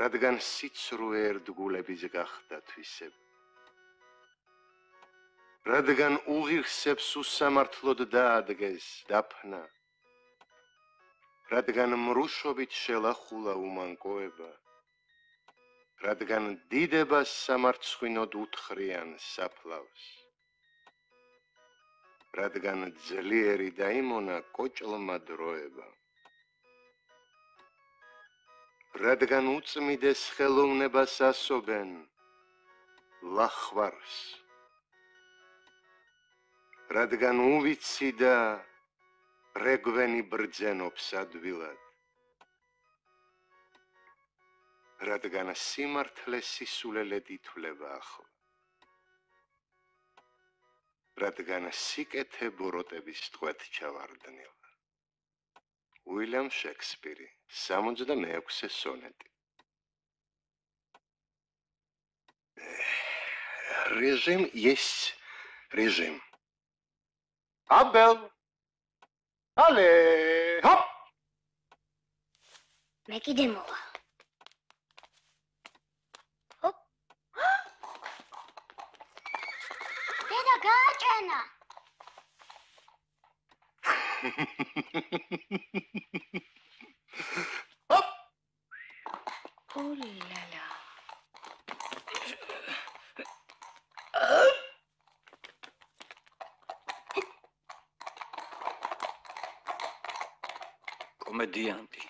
რადგან სიცრუე ერთგულების გახდა თვისება რადგან უღირსებს უსამართლოდ დაადგეს დაფნა რადგან მრუშობით შელახულა უმანკოება რადგან დიდებას სამარცხვინოდ უთხრიან საფლავს რადგან ძლიერი დაიმონა კოჭლმა დროება რადგან უწმიდეს ხელოვნებას ასობენ ლახვარს რადგან უვიცი და რეგვენი ბრძენობს ადვილად რადგან სიმართლე სისულელედ ითვლება ახლა რადგან სიკეთე ბოროტების ტყვეთ ჩავარდნილ. უილიამ შექსპირი, 66-ე სონეტი. Режим есть режим. Абел. Ale, hop! Meki demo wa. Hop. Little girl, Jenna. hop! Oh la la. კომედიანტი.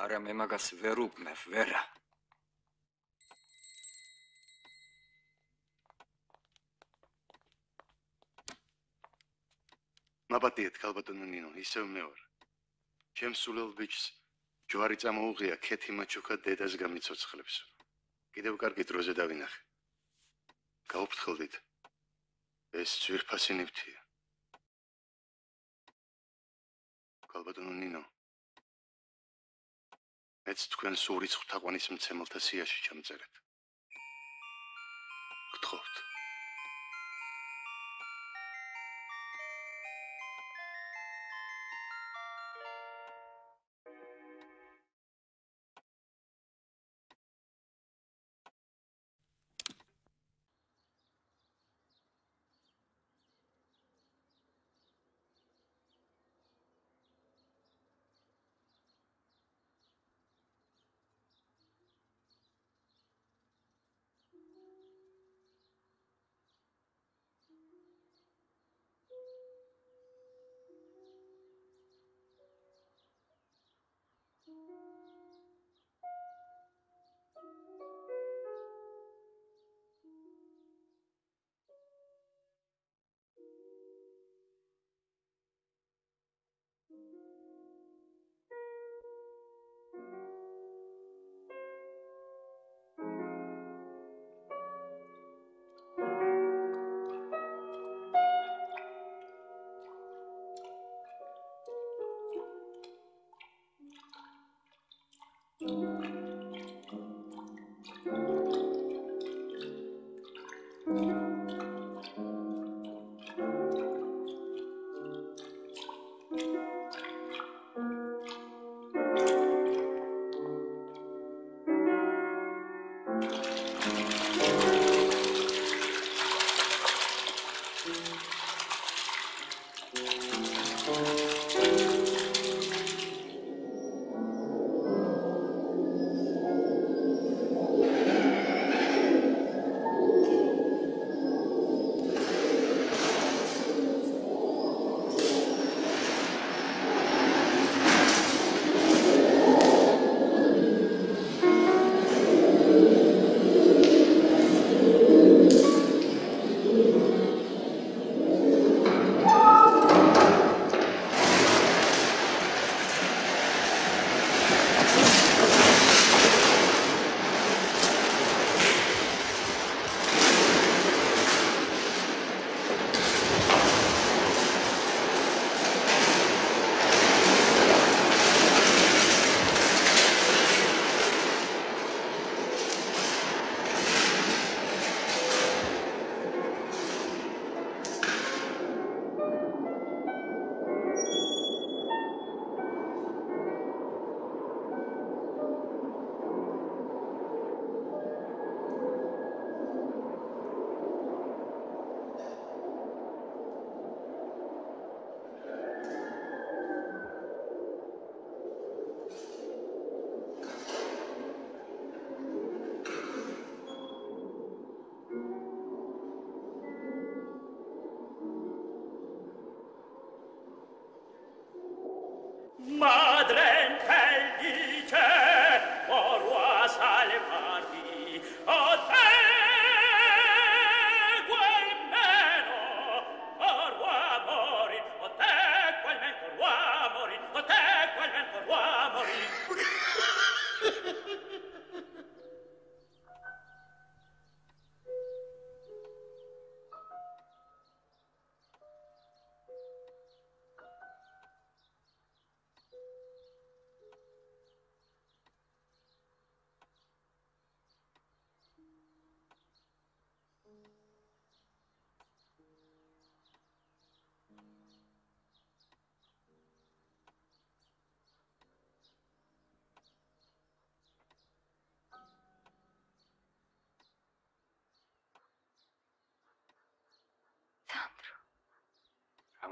არა მე მაგას ვერ უკნევ, ვერა. მაპატიეთ ქალბატონო ნინო, ისევ მე ვარ. ჩემს სულელ ბიჭს ჯვარი წამოუღია ქეთი მაჩუკა დედას გამიცოცხლებს. კიდევ კარგი დროზე დავინახე. გაუფრთხილდით. ეს ძვირფასი ნივთია. ქალბატონო ნინო. მეც თქვენ სური ცხთაყვანის მცემელთა სიაში ჩამწერეთ. გთხოვთ.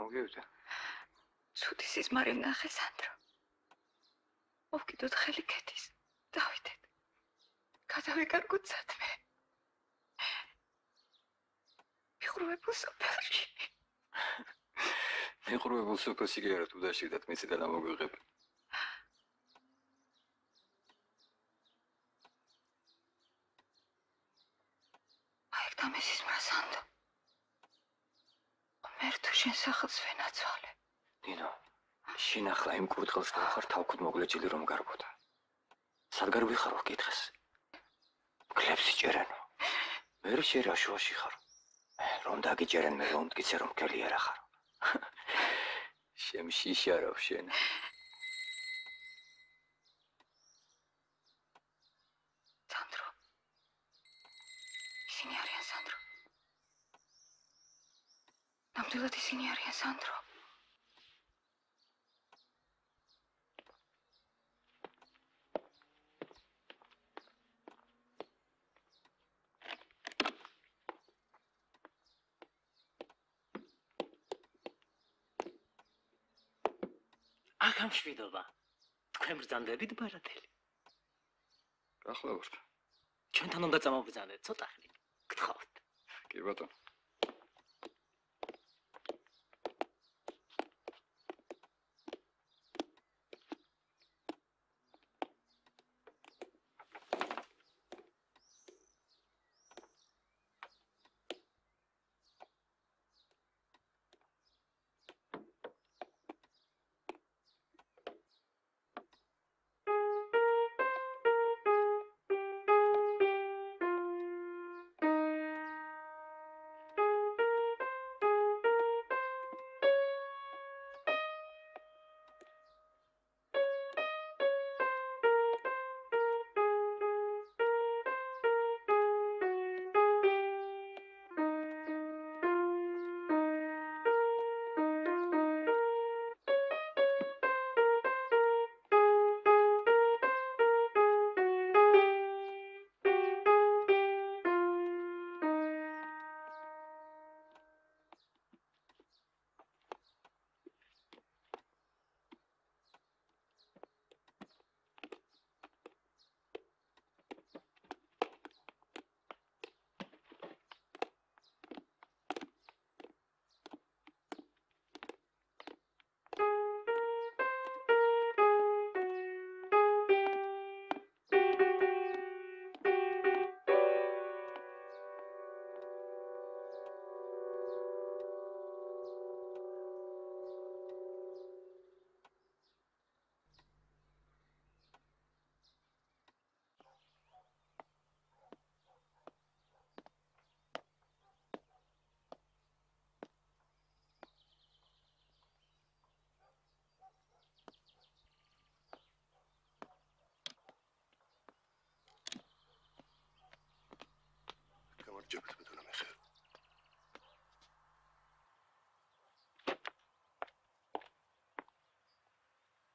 გამოგივიდა. ცუდი სიზმარი ნახე სანდრო. მოვკიდოთ ხელი ქეთის. დავიდეთ. გადავიკარგოთ სადმე. მიყრუებულ სოფელში. მიყრუებულ სოფელში კი არა თუ დაშიდათ მისიდან ამოგვიღებ. აი დამესის მასანდო. მე რთუ შენ სახელს ვენაცვალე. ნინო, შინახლა იმ კურდღელს გავხარ თავქუთ მოგლეჭილი რომ გარბოდა. სად გარბიხარო კითხეს? კლებს იჭერენო. მე შერაშუაში ხარ. რომ დაგიჭერენ მე რომ მტკიცე რომ ქელი არა ხარ. შემშიშარავ [laughs] შენ. სანდრო. ისინი არიან სანდრო. ნამდვილად ისინი არიან სანდრო. აქამ შვიდობა. თქვენ ბრძანდებით ბარათელი. გახლავართ. ჩვენთან უნდა წამობრძანდეთ ცოტა ხნით. გთხოვთ. კი ბატონო.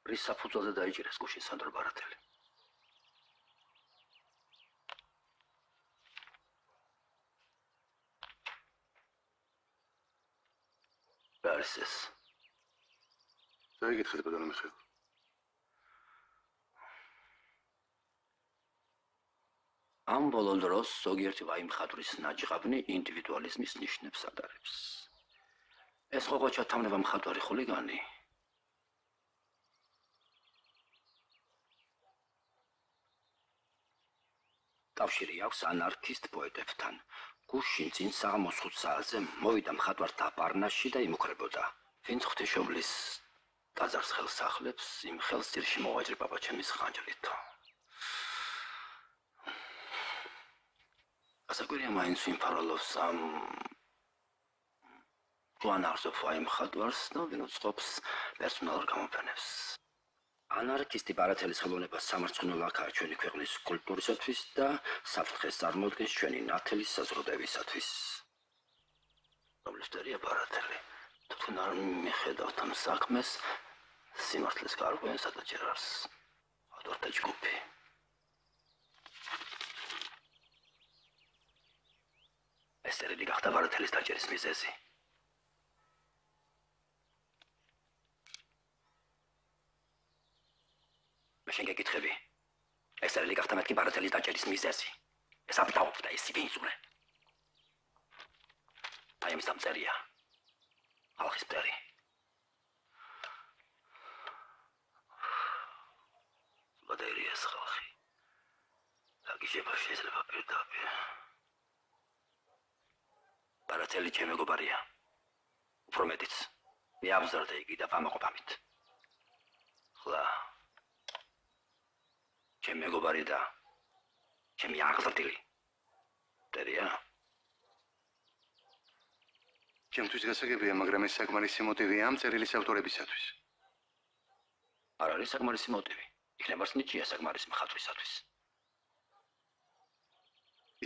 რის საფუძველზე დაიჭირეს გუშინ სანდრო ბარათელი? რა არის ეს? დაიგეთხეთ ბატონო მიხეილ. ამ ბოლო დროს ზოგიერთი ვაი მხატვრის ნაჯღაბნი ინდივიდუალიზმის ნიშნებს ადარებს. ეს ხო ჩათამნება მხატვარი ხულიგანი? კავშირი აქვს ანარქისტ პოეტებთან. გუშინ წინ საღამოს 5 საათზე მოვიდა მხატვართა პარნასში და იმუქრებოდა. ვინც ღვთისმშობლის ტაძარს ხელს ახლებს, იმ ხელს ძირში მოვაჭრე პაპაჩემის ხანჯლით. ასაკვირია მაინც ვიმფაროლობს ამ პლანარსოფ აი მხატვარს და ვინც ყოფს პერსონალურ გამოფენებს. ანარქისტი ბარათელის ხელოვნებას სამარცხინო ლაქაა ჩვენი ქვეყნის კულტურისათვის და საფრთხეს წარმოადგენს ჩვენი ნათლის საზრდოებისათვის. პრობლემებია ბარათელი. თქვენ არ მიხედავთ ამ საქმეს სიმართლეს გარკვეულ სადაჭერას. ადვართა ჯგუფი. ეს წერილი გახდა ბარათელის დაჭერის მიზეზი. შენ გეკითხები. ეს არის გახდა მეთქი ბარათელის დაჭერის მიზეზი. ეს აბდაობდა ეს სიგინძურე. აი ამის დამწერია. ხალხის მტერი. ბატერიას ხალხი. დაგიჟება შეიძლება პირდაპირ. ბარათელი ჩემი მეგობარია. უფრო მეტიც. მე აბზარდე იგი და ვამაყობამით. ხლა. ჩემი მეგობარი და ჩემი აღზრდილი. მტერია. ჩემთვის გასაგებია, მაგრამ ეს საკმარისი მოტივია ამ წერილის ავტორებისათვის. არ არის საკმარისი მოტივი. იქნება სნიჩია საკმარისი მხატვრისათვის.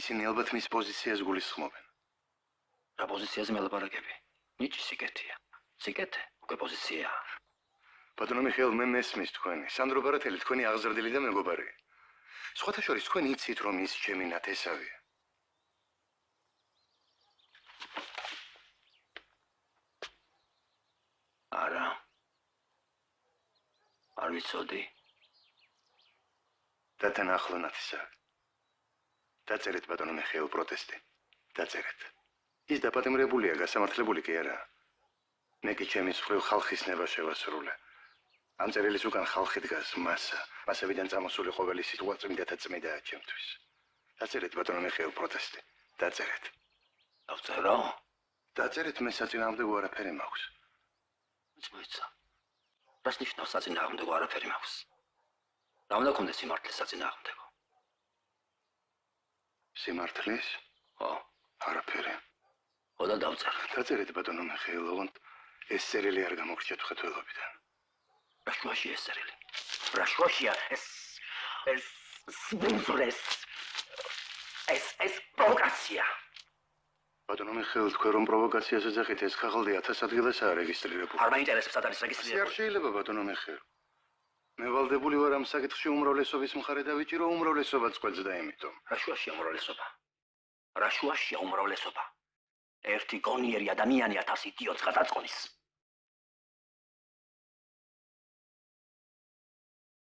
ისინი ალბათ მის პოზიციას გულისხმობენ. რა პოზიციაზე მელაპარაკები? ნიჩი სიკეთეა. სიკეთე უკვე პოზიციაა. ბატონო მიხეილ, მე მესმის თქვენი. სანდრო ბარათელი თქვენი აღზრდილი და მეგობარი. სხვათა შორის თქვენ იცით რომ ის ჩემი ნათესავია. არა. არ ვიცოდი. დათან ახლო ნათესავი. დაწერეთ ბატონო მიხეილ პროტესტი. დაწერეთ. ის დაპატიმრებულია, გასამართლებული კი არა. მე კი ჩემი მსხვილ ხალხის ნება შევასრულე. ამ წერილის უკან ხალხი დგას მასა. მასებიდან წამოსული ყოველი სიტუაცია მინდათა წმედაა ჩემთვის. დაწერეთ ბატონო მიხეილ პროტესტი. დაწერეთ. დავწერო? დაწერეთ მე საწინააღმდეგო არაფერი მაქვს. მოიცა. რას ნიშნავს საწინააღმდეგო არაფერი მაქვს? რა უნდა კონდეს სიმართლე საწინააღმდეგო? სიმართლის? ხო, არაფერი. ხო და დავწერ. დაწერეთ ბატონო მიხეილ, ოღონდ ეს წერილი არ გამოგრჩეთ ხეთველობიდან. რა შუაში ეს წერილი? რა შუაშია ეს ეს სპონსორეს ეს ეს პროვოკაცია. ბატონო მიხეილ, თქვენ რომ პროვოკაციას ეძახით, ეს ხალხი 1000 ადგილასაა რეგისტრირებული. არ მაინტერესებს სადაც არ რეგისტრირებული. შეიძლება ბატონო მიხეილ. მე ვალდებული ვარ ამ საკითხში უმრავლესობის მხარე დავიჭირო უმრავლესობაც ყველს და იმიტომ. რა შუაშია უმრავლესობა? რა შუაშია უმრავლესობა? ერთი გონიერი ადამიანი 1000 იდიოტს გადაწყონის.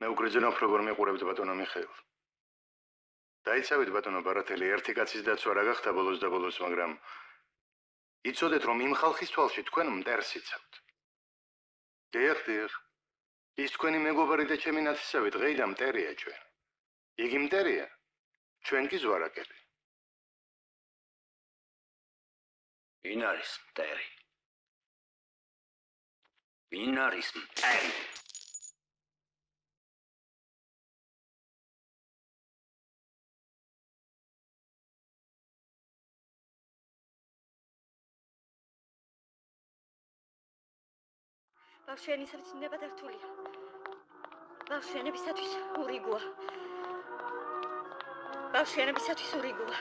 მე უგრძნობ როგორ მიყურებთ ბატონო მიხეილ. დაიცავით ბატონო ბარათელი ერთი კაცის დაცვა რა გახდა ბოლოს და ბოლოს, მაგრამ იცოდეთ რომ იმ ხალხის თვალში თქვენ მტერს იცავთ. დიახ, დიახ. ის თქვენი მეგობარი და ჩემი ნათესავი დღეიდან მტერია ჩვენ. იგი მტერია. ჩვენ კი ზვარაკები. ვინ არის მტერი? ვინ არის მტერი? ბავშვენისათვის ნება დართულია. ბავშვენებისათვის ურიგოა. ბავშვენებისათვის ურიგოა.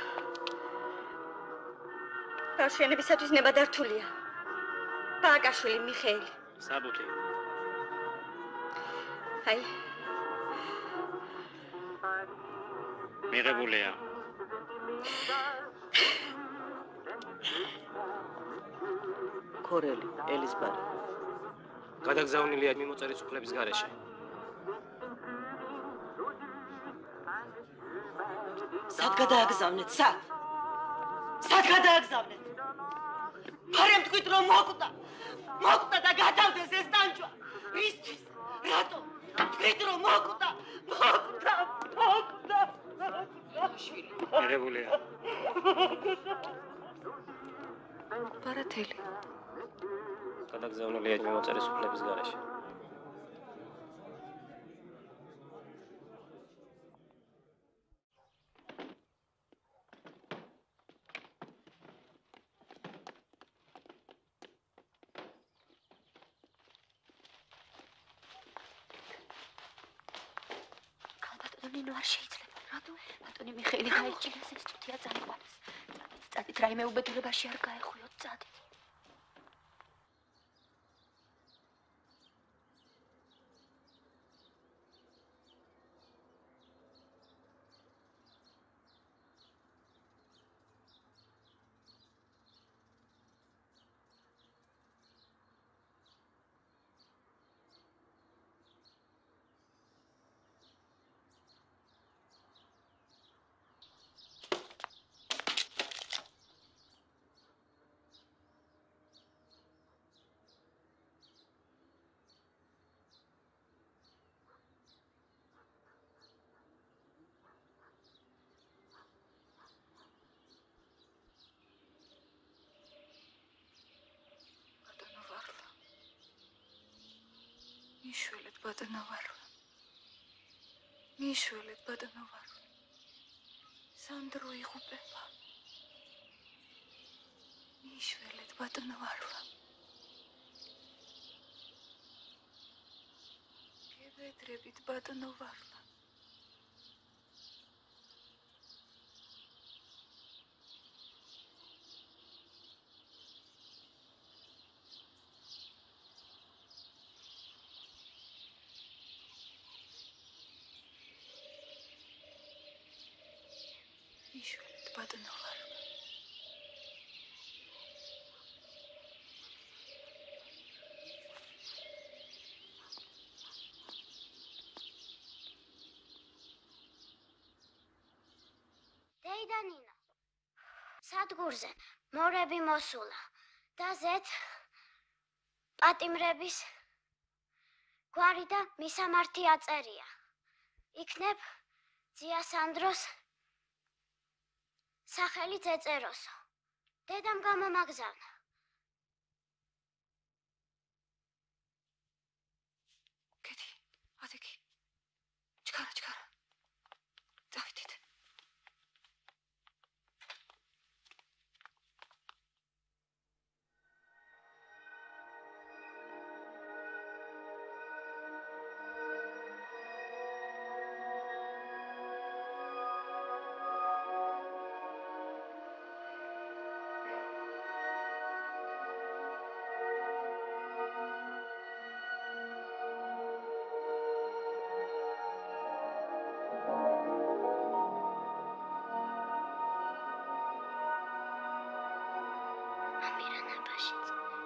ბავშვენებისათვის ნება დართულია. ბაკაშვილი მიხეილი. საბუთი. აი, მიღებულია. ქორელი, ელისბარი. გადაგზავნილია მიმოწერის უფლების გარეშე. სად გადააგზავნეთ? სად? სად გადააგზავნეთ? ფარემ თქვით რომ მოკვდა. მოკვდა და გადავდეს ეს ტანჯვა. ისთვის? რატო? თქვით რომ მოკვდა. მოკვდა, მოკვდა. შვილი. მიღებულია. ბარათელი. გადაგზავნილია მიმოწერის უფლების გარეშე. ნინო არ შეიძლება. რატო? ბატონი მიხეილი გაიჭირეს ეს წუთია წაიყვანეს. წადით, წადით, რაიმე უბედურებაში არ გაეხვიოთ, მიშველეთ ბატონო ვარო. მიშველეთ ბატონო ვარო. სანდრო იღუპება. მიშველეთ ბატონო ვარო. გებედრებით ბატონო ვარო. მიშველეთ ბატონო ვარო. დეიდა ნინო. სადგურზე მორები მოსულა და ზეთ პატიმრების გვარი და მისამართი აწერია. იქნებ ძიასანდროს სახელი წეწეროსო. დედამ გამომაგზავნა. კეთი, ადექი. ჩქარა, ჩქარა. წავითით.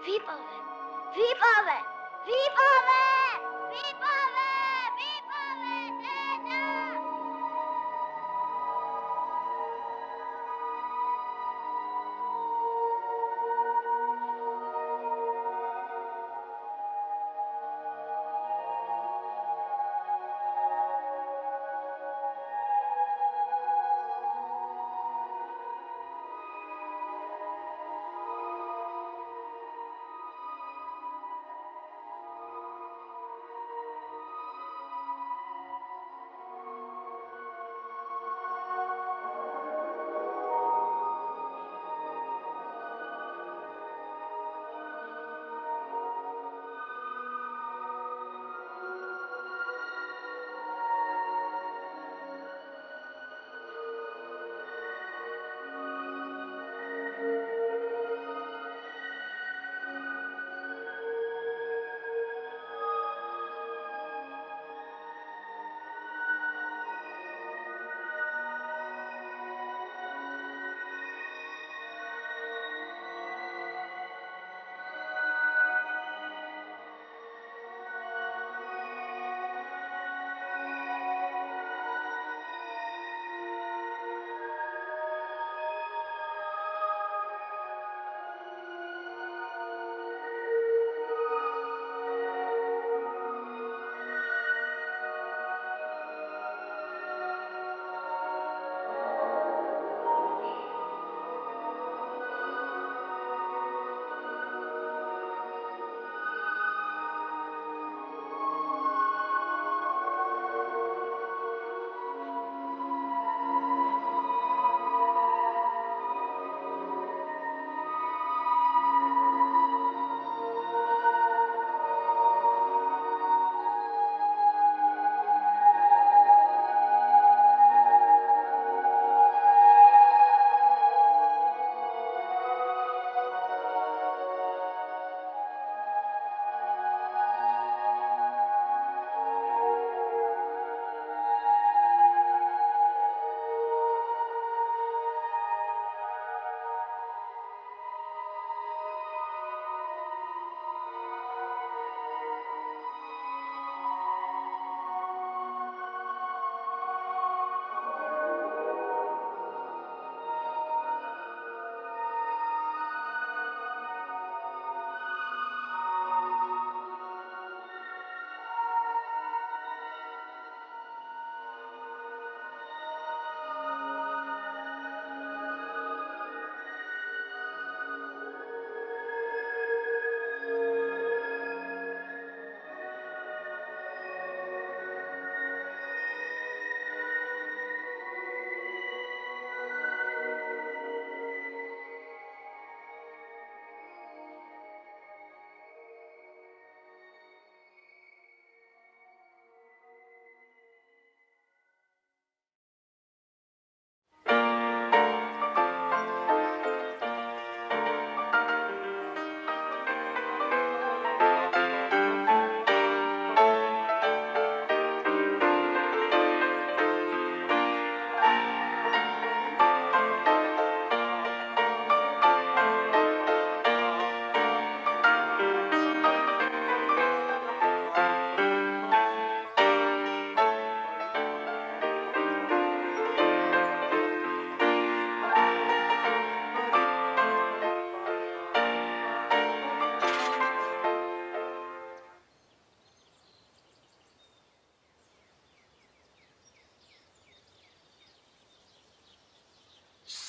Vipave! Vipave! Vipave! Vipave!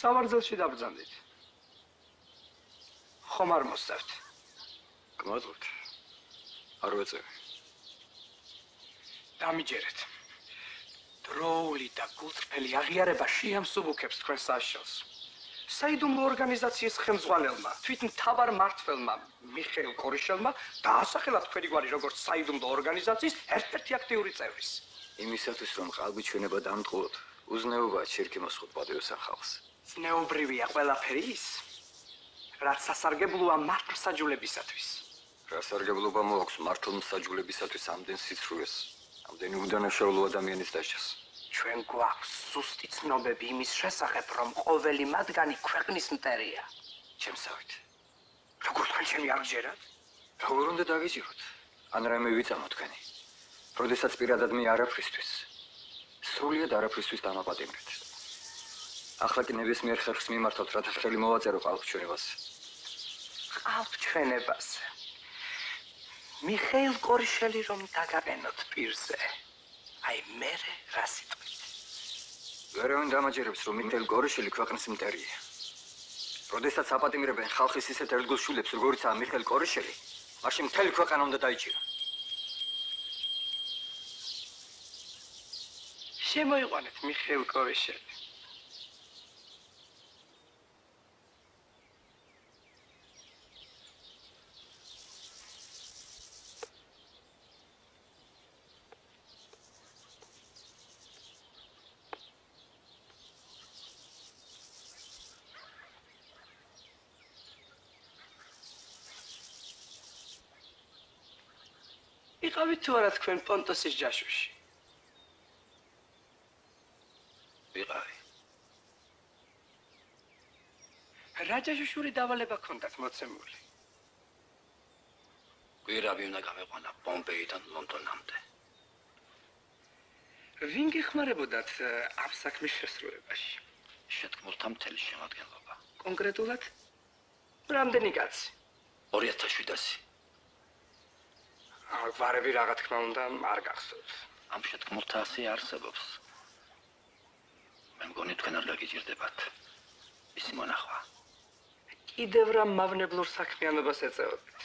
სავარძელში დაბრძანდით. ხომ არ მოსწევთ? გმადლობთ. არ ვეწევი. დამიჯერეთ. დროული და გულწრფელი აღიარება შეამსუბუქებს თქვენ საშშელს. საიდუმლო ორგანიზაციის ხელმძღვანელმა, თვით მთავარ მართველმა მიხეილ კორიშელმა დაასახელა თქვენი გვარი როგორც საიდუმლო ორგანიზაციის ერთ-ერთი აქტიური წევრის. იმისათვის რომ ყალბი ჩვენება დამტყუოთ, უზნეობაა ჩერქიმოს ხუთ პატიოსან ზნეობრივია ყველაფერი ის, რაც სასარგებლოა მართლმსაჯულებისათვის. რა სარგებლობა მოაქვს მართლმსაჯულებისათვის ამდენ სიცრუეს, ამდენი უდანაშაულო ადამიანის დასჯას? ჩვენ გვაქვს სუსტი ცნობები იმის შესახებ, რომ ყოველი მათგანი ქვეყნის მტერია. ჩემსავით. როგორ თქვენ ჩემი აღჯერათ? როგორ უნდა დაგიჭიროთ? ან რამე ვიწამო თქვენი? როდესაც პირადად მე არაფრისთვის სრულიად არაფრისთვის დამაპატიმრეთ. ახლა კი ნებისმიერ ხერხს მიმართავთ, რათა ხელი მოვაწერო ხალხ ჩვენებას. ხალხ ჩვენებას. მიხეილ კორიშელი რომ დაგაყენოთ პირზე. აი მე რა სიტყვით. ვერავინ დამაჯერებს რომ მიხეილ კორიშელი ქვეყნის მტერია. როდესაც აპატიმრებენ ხალხის ისეთ ერთგულ შულებს, როგორიცაა მიხეილ კორიშელი, მაშინ მთელი ქვეყანა უნდა დაიჭირო. შემოიყვანეთ მიხეილ კორიშელი. იყავით თუ არა თქვენ პონტოსის ჯაშუში? ვიყავი. რა ჯაშუშური დავალება ქონდათ მოცემული? გვირაბი უნდა გამეყვანა პომპეიდან ლონდონამდე. ვინ გეხმარებოდათ ამ საქმის შესრულებაში? შეთქმულთა მთელი შემადგენლობა. კონკრეტულად? რამდენი კაცი? 2700 გვარები რა თქმა უნდა არ გახსოვთ. ამ შეთქმულთა ასე არსებობს. მე მგონი თქვენ არ გაგიჭirdებათ. ისი მონახვა. კიდევ რა მავნებლურ საქმიანობას ეწეოდით?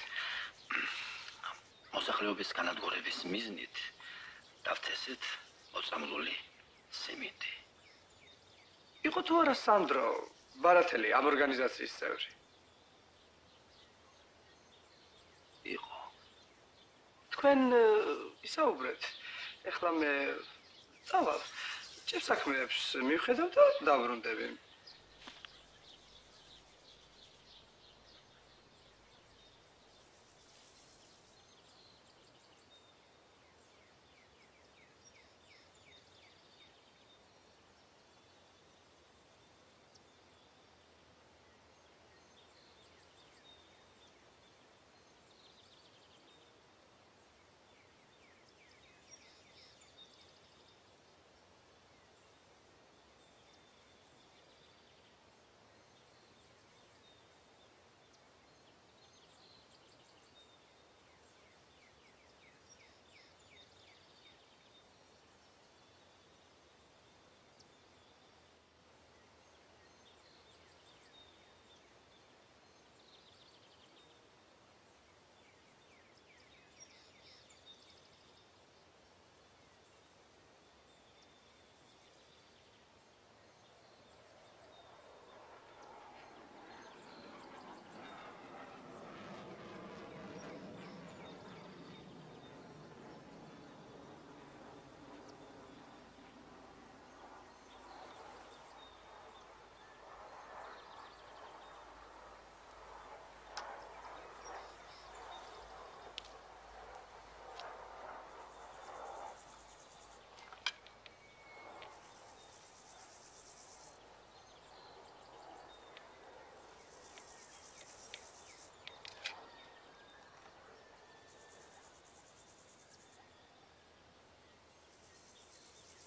მოსახლეობის განადგურების მიზნით დავთესეთ მოწამლული სიმინდი. იყო თუ არა სანდრო ბარათელი ამ ორგანიზაციის წევრი? თქვენ ისაუბრეთ. ეხლა მე წავალ. ჩემ საქმეებს მივხედავ და დავრუნდები.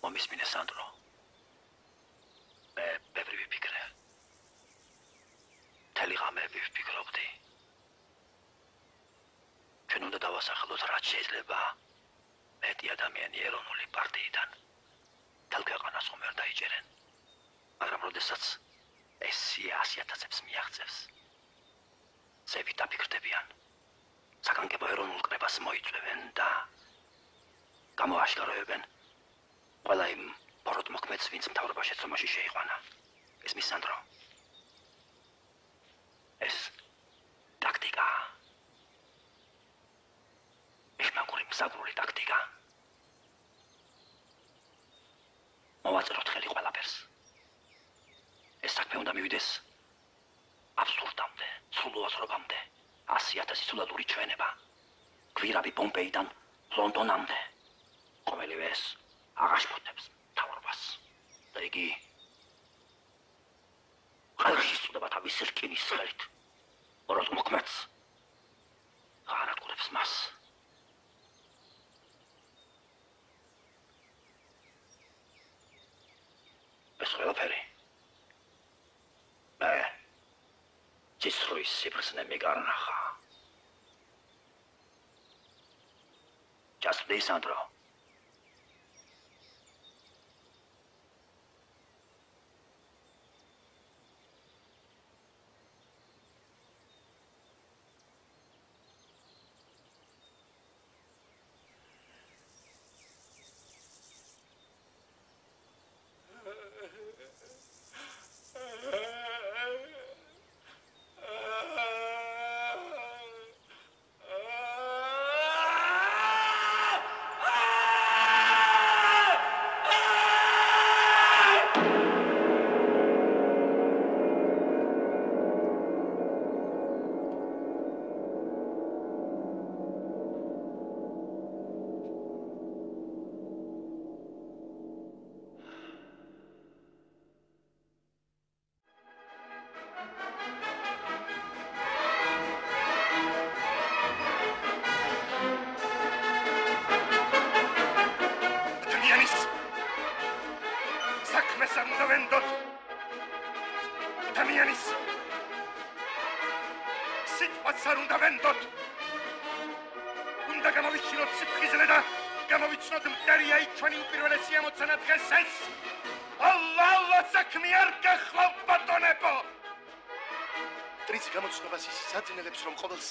მომისმინე სანდრო მე ბევრი ვიფიქრე თელი ღამეები ვფიქრობდი ჩვენ უნდა დავასახლოთ რაც შეიძლება მეტი ადამიანი ეროვნული პარტიიდან თელქეყანას ხომ ვერ დაიჭერენ მაგრამ როდესაც ეს სია 100000-ებს მიაღწევს. ზევი დაფიქრდებიან. საგანგებო ეროვნულ კრებას მოიწევენ და გამოაშკარავენ ყველა იმ პოროტ მოქმედს, ვინც მთავრობა შეცდომაში შეიყვანა. ეს მის სანდრო. ეს ტაქტიკა. ეს მაგური მსაგრული ტაქტიკა. მოვაწროთ ხელი ყველაფერს. ეს საქმე უნდა მივიდეს აბსურდამდე, სრულუაზრობამდე. 100000 სულადური ჩვენება. გვირაბი პომპეიდან ლონდონამდე. ყოველივე ეს აღაშფოთებს თავრობას. და იგი ხალხის წოდება თავის რკინის ხელით. ორად მოქმედს. აღარაკურებს მას. ეს ყველაფერი. მე ძისროის სიფრსნე მიგარნახა. Just this,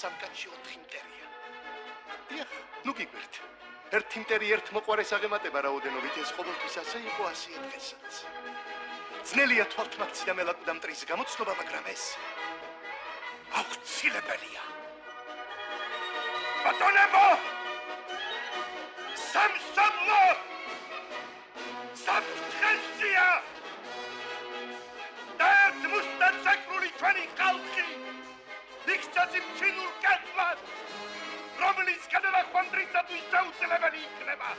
სამკაცში 4 მტერია დიახ ნუ გიგვერთ ერთი მტერი ერთ მოყარეს აღემატება რაოდენობით ეს ყოველთვის ასე იყო ასია დღესაც ძნელია თვალთმაქცია მელაკუდა მტრის გამოცნობა მაგრამ ეს აუცილებელია ბატონებო! სამსაბლო საფრთხეშია და ერთ მუსტად საქმური ჩვენი ხალხი იქცაცი მჩინურ კეთლად რომლის გადალახვანდრისათვის დაუძლებელი იქნება.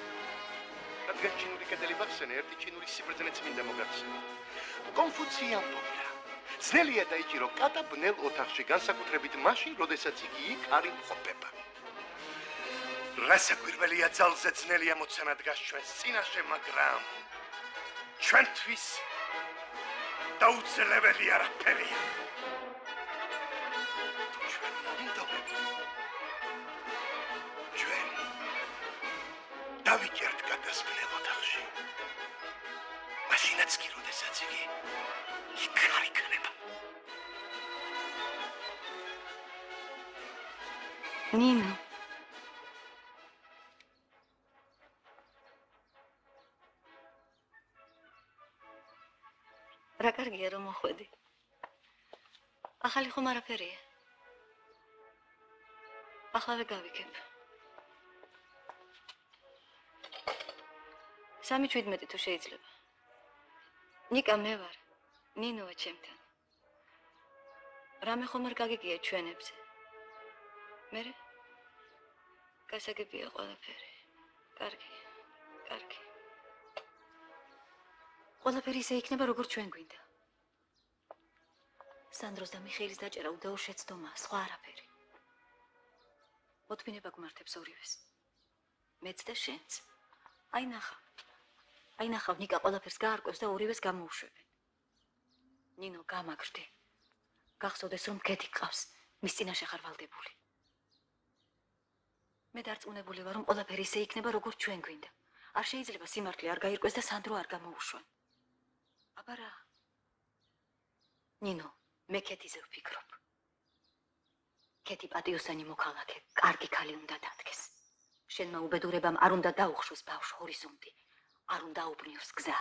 რადგან ჩინური კედელი ბახსენე ერთი ჩინური სიბრძნეც მინდა მოგახსენო კონფუცი ამბობდა ძნელია დაიჭირო კატა ბნელ ოთახში განსაკუთრებით მაშინ როდესაც იგი იქ არ იმყოფება. რასაკვირველია ძალზე ძნელია მოცანა დგას ჩვენს წინაშე მაგრამ ჩვენთვის დაუძლებელი არაფერია დავიჭერთ გადასმნელ ოთახში მაშინაც კი როდესაც იგი იქ არ იქნება ნინო რა კარგია რომ მოხვედი? ახალი ხომ არაფერია? ახლა გავიქებ სამი 17 თუ შეიძლება. ნიკა მე ვარ. ნინოა ჩემთან. რამე ხომ არ გაგიგია ჩვენებზე? მე გასაგებია ყველაფერი. კარგი კარგი. ყველაფერი ისე იქნება როგორც ჩვენ გვინდა. სანდროს და მიხეილის დაჭერა უდაო შეცდომა სხვა არაფერი. მოთმინება გმართებს ორივეს. მეც და შენც. აი ნახა აი ნახავ ნიკა ყველაფერს გაარკვევს და ორივეს გამოუშვებენ. ნინო გამაგრდი. გახსოვდეს რომ კეთი ყავს. მის წინაშე ხარ ვალდებული მე დარწმუნებული ვარ რომ ყველაფერი ისე იქნება როგორც ჩვენ გვინდა. არ შეიძლება სიმართლე არ გაირკვეს და სანდრო არ გამოუშვან. აბა რა ნინო, მე კეთიზე ვფიქრობ. კეთი პატიოსანი მოქალაქე, კარგი ქალი უნდა დადგეს. შენმა უბედურებამ არ უნდა დაუხშოს ბავშვ ჰორიზონტი, არ უნდა უბნიოს გზა.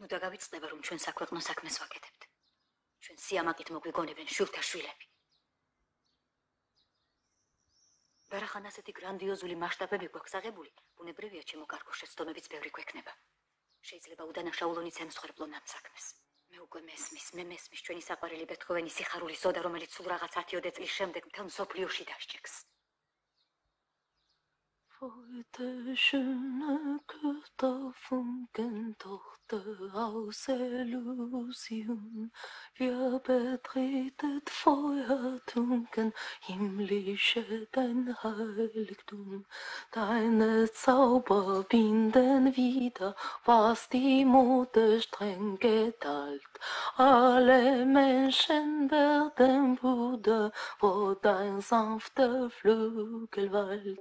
ნუ დაგავიწყდება რომ ჩვენ საქვეყნო საქმეს ვაკეთებთ. ჩვენ სიამაყით მოგვიგონებენ შვილთა შვილები. ბერახან ასეთი გრანდიოზული მასშტაბები გვაქვს აღებული, ბუნებრივია ჩემო კარგო შეცდომებიც ბევრი გვექნება. შეიძლება უდანაშაულონიც ემსხვერპლო ამ საქმეს. მე უკვე მესმის, მე მესმის ჩვენი საყვარელი ბეთჰოვენის სიხარულის ოდა, რომელიც სულ რაღაც 10-ოდე წლის შემდეგ მთელ მსოფლიოში დასჭიქს. Heute schöne Köterfunkentochter aus Illusion, wir betretet Feuertunken, himmlische dein Heiligtum, deine Zauber binden wieder, was die Mode streng geteilt. Alle Menschen werden Bruder, wo dein sanfter Flügel weilt.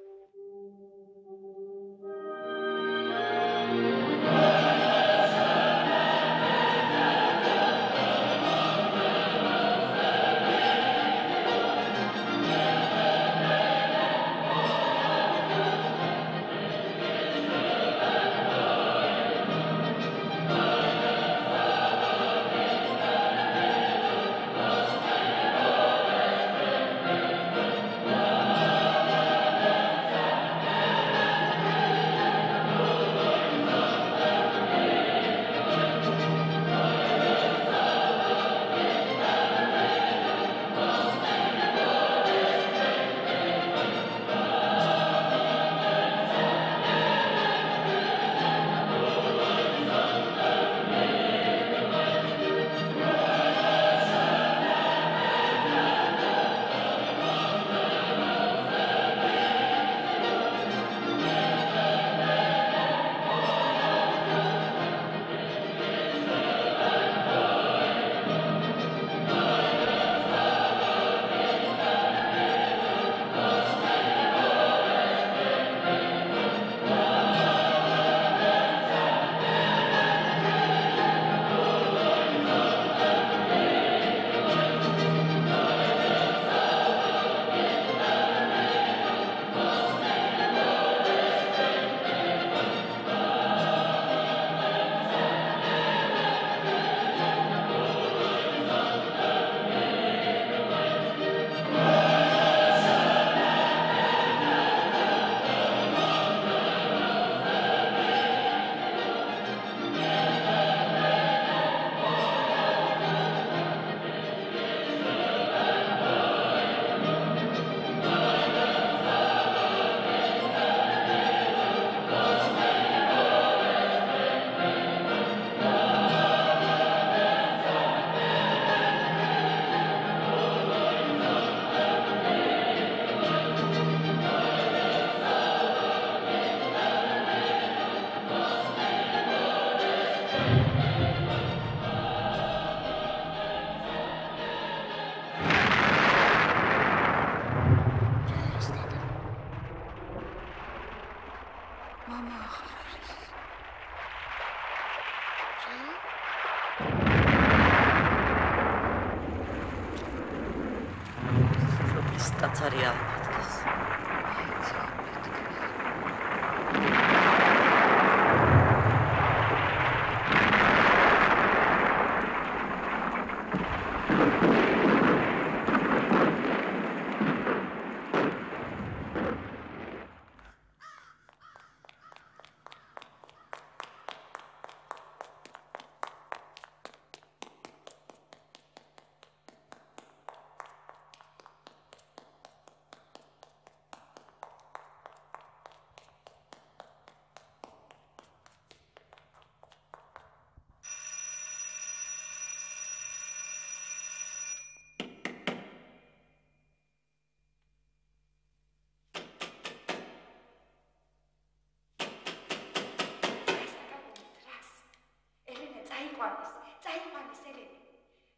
წაიყვანეს, წაიყვანეს ელენე.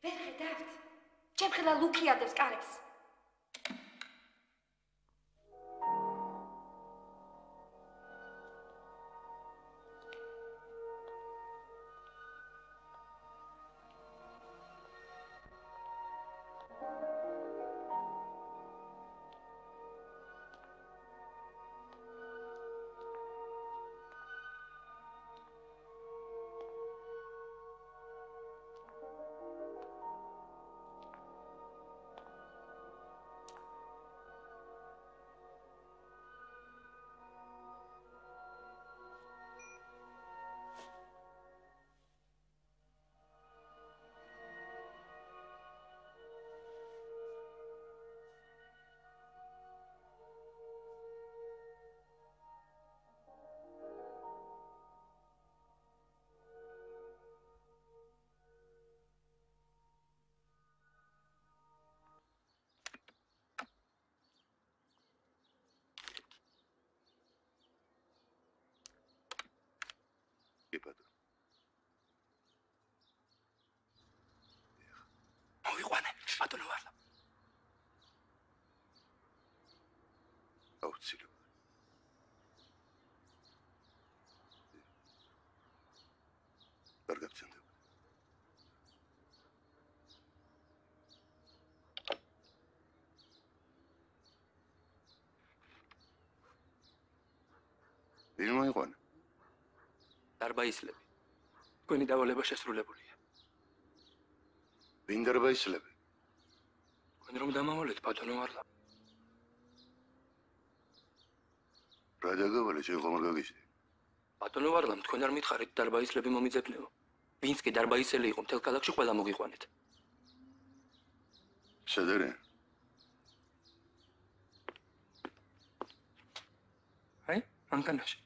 ვერ ხედავთ? ჩემ ხელა ლუქიადებს კარებს. ბატონო. მოვიყვანე, ბატონო ვარლა. აუცილებლად. არ გაგცემდა. ვინ მოიყვანა? დარბაისლები. თქვენი დავალება შესრულებულია. ვინ დარბაისლები? თქვენ რომ დამავალეთ ბატონო ვარლა. რა დაგავალე შენ ხომ არ გაგიშდი? ბატონო ვარლა, თქვენ არ მითხარით დარბაისლები მომიძებნეო. ვინც კი დარბაისელი იყო მთელ ქალაქში ყველა მოგიყვანეთ. არის? აი, ანკანაში.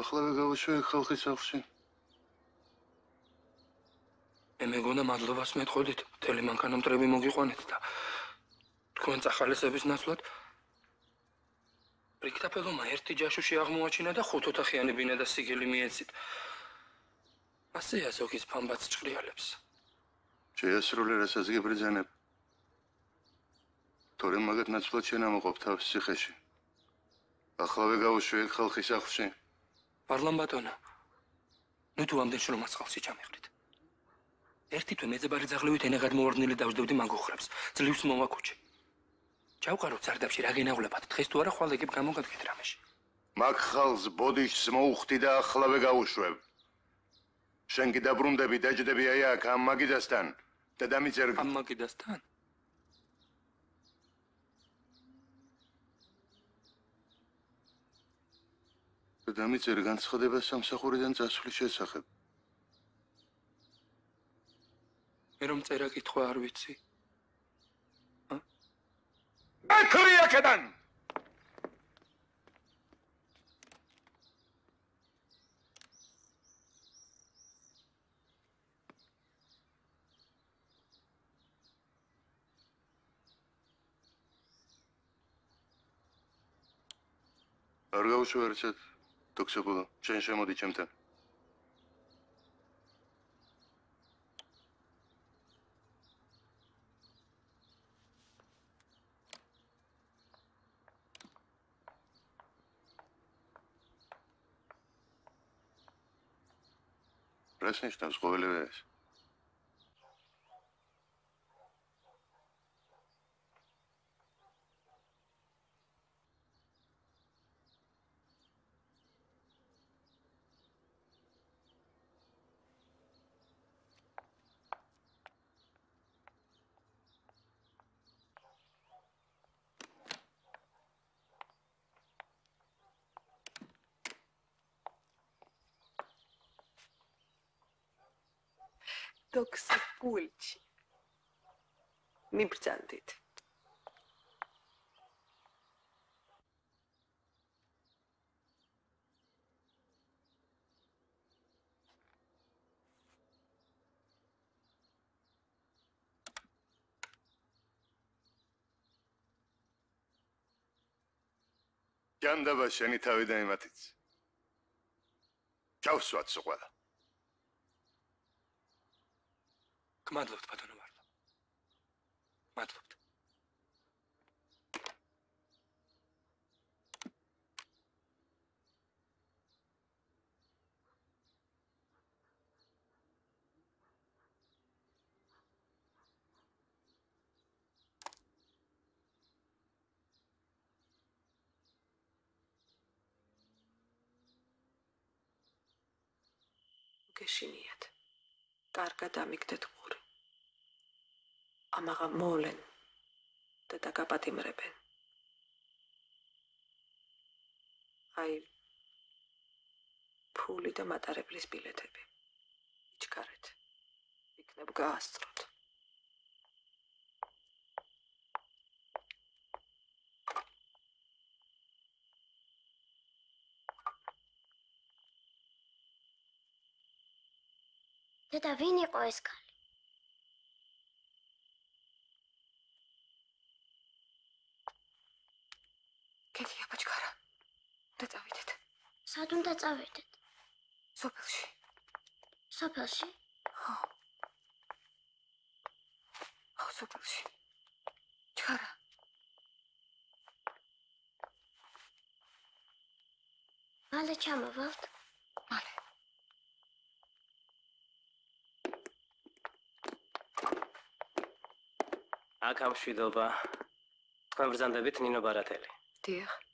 ახლავე გავუშვი ხალხის სახლში. მე მეგონა მადლობას მეტყოდით, მთელი მანქანა მტრები მოგიყვანეთ და თქვენ წახალესების ნაცვლად რიქტაფელომა ერთი ჯაშუში აღმოაჩინა და ხუთ ოთახიანი ბინა და სიგელი მიეცით. ასეა ზოგის ფამბაც ჭრიალებს. შეასრულე რასაც გებრძანებ. თორე მაგათ ნაცვლად შენ ამოყოფ თავს ციხეში. ახლავე გავუშვი ხალხის სახლში. პარლამბატონო. ნუ თუ ამდენ შრომას ხალხში ჩამიყრით. ერთი თვე მეძებარი ძაღლივით ენა გადმოვარდნილი დავждდები მაგოხრებს. ძლივს მოვაკუჩე. ჩავყაროთ სარდაფში რა გენაღლებათ. დღეს თუ არა ხვალ ეგებ გამოგადგეთ რამეში. მაგ ხალს ბოდიშს მოუხდი და ახლავე გავუშვებ. შენ კი დაბრუნდები, დაჯდები აი აქ ამ მაგიდასთან. დედამიწერ ამ მაგიდასთან? დედამიწერ განცხადება სამსახურიდან წასვლის შესახებ. მე რომ წერა კითხვა არ ვიცი. ეთრი აქედან! არ გავუშვა ერთად Tuk se budu. Čenšem odicem te. Πρέσνης, τα σχόλια მიბრძანდით ჯანდაბა შენი თავი და იმათიც ჩავსვათ სულ გმადლობთ ბატონო. მადლობთ. გეშინიათ. კარგად ამიგდეთ ყური. ამაღა მოვლენ და დაგაპატიმრებენ. აი ფული და მატარებლის ბილეთები. იჩქარეთ. იქნებ გაასწროთ. დედა, ვინ იყო ეს კაცი? გედია ბოჭკარა. და წავიდეთ. სად უნდა წავიდეთ? სოფელში. სოფელში? ხო. ხო, სოფელში. ჩქარა. მალე ჩამოვალთ. მალე. აქ ამშვიდობა. თქვენ ბრძანდებით ნინო ბარათელი. დიახ.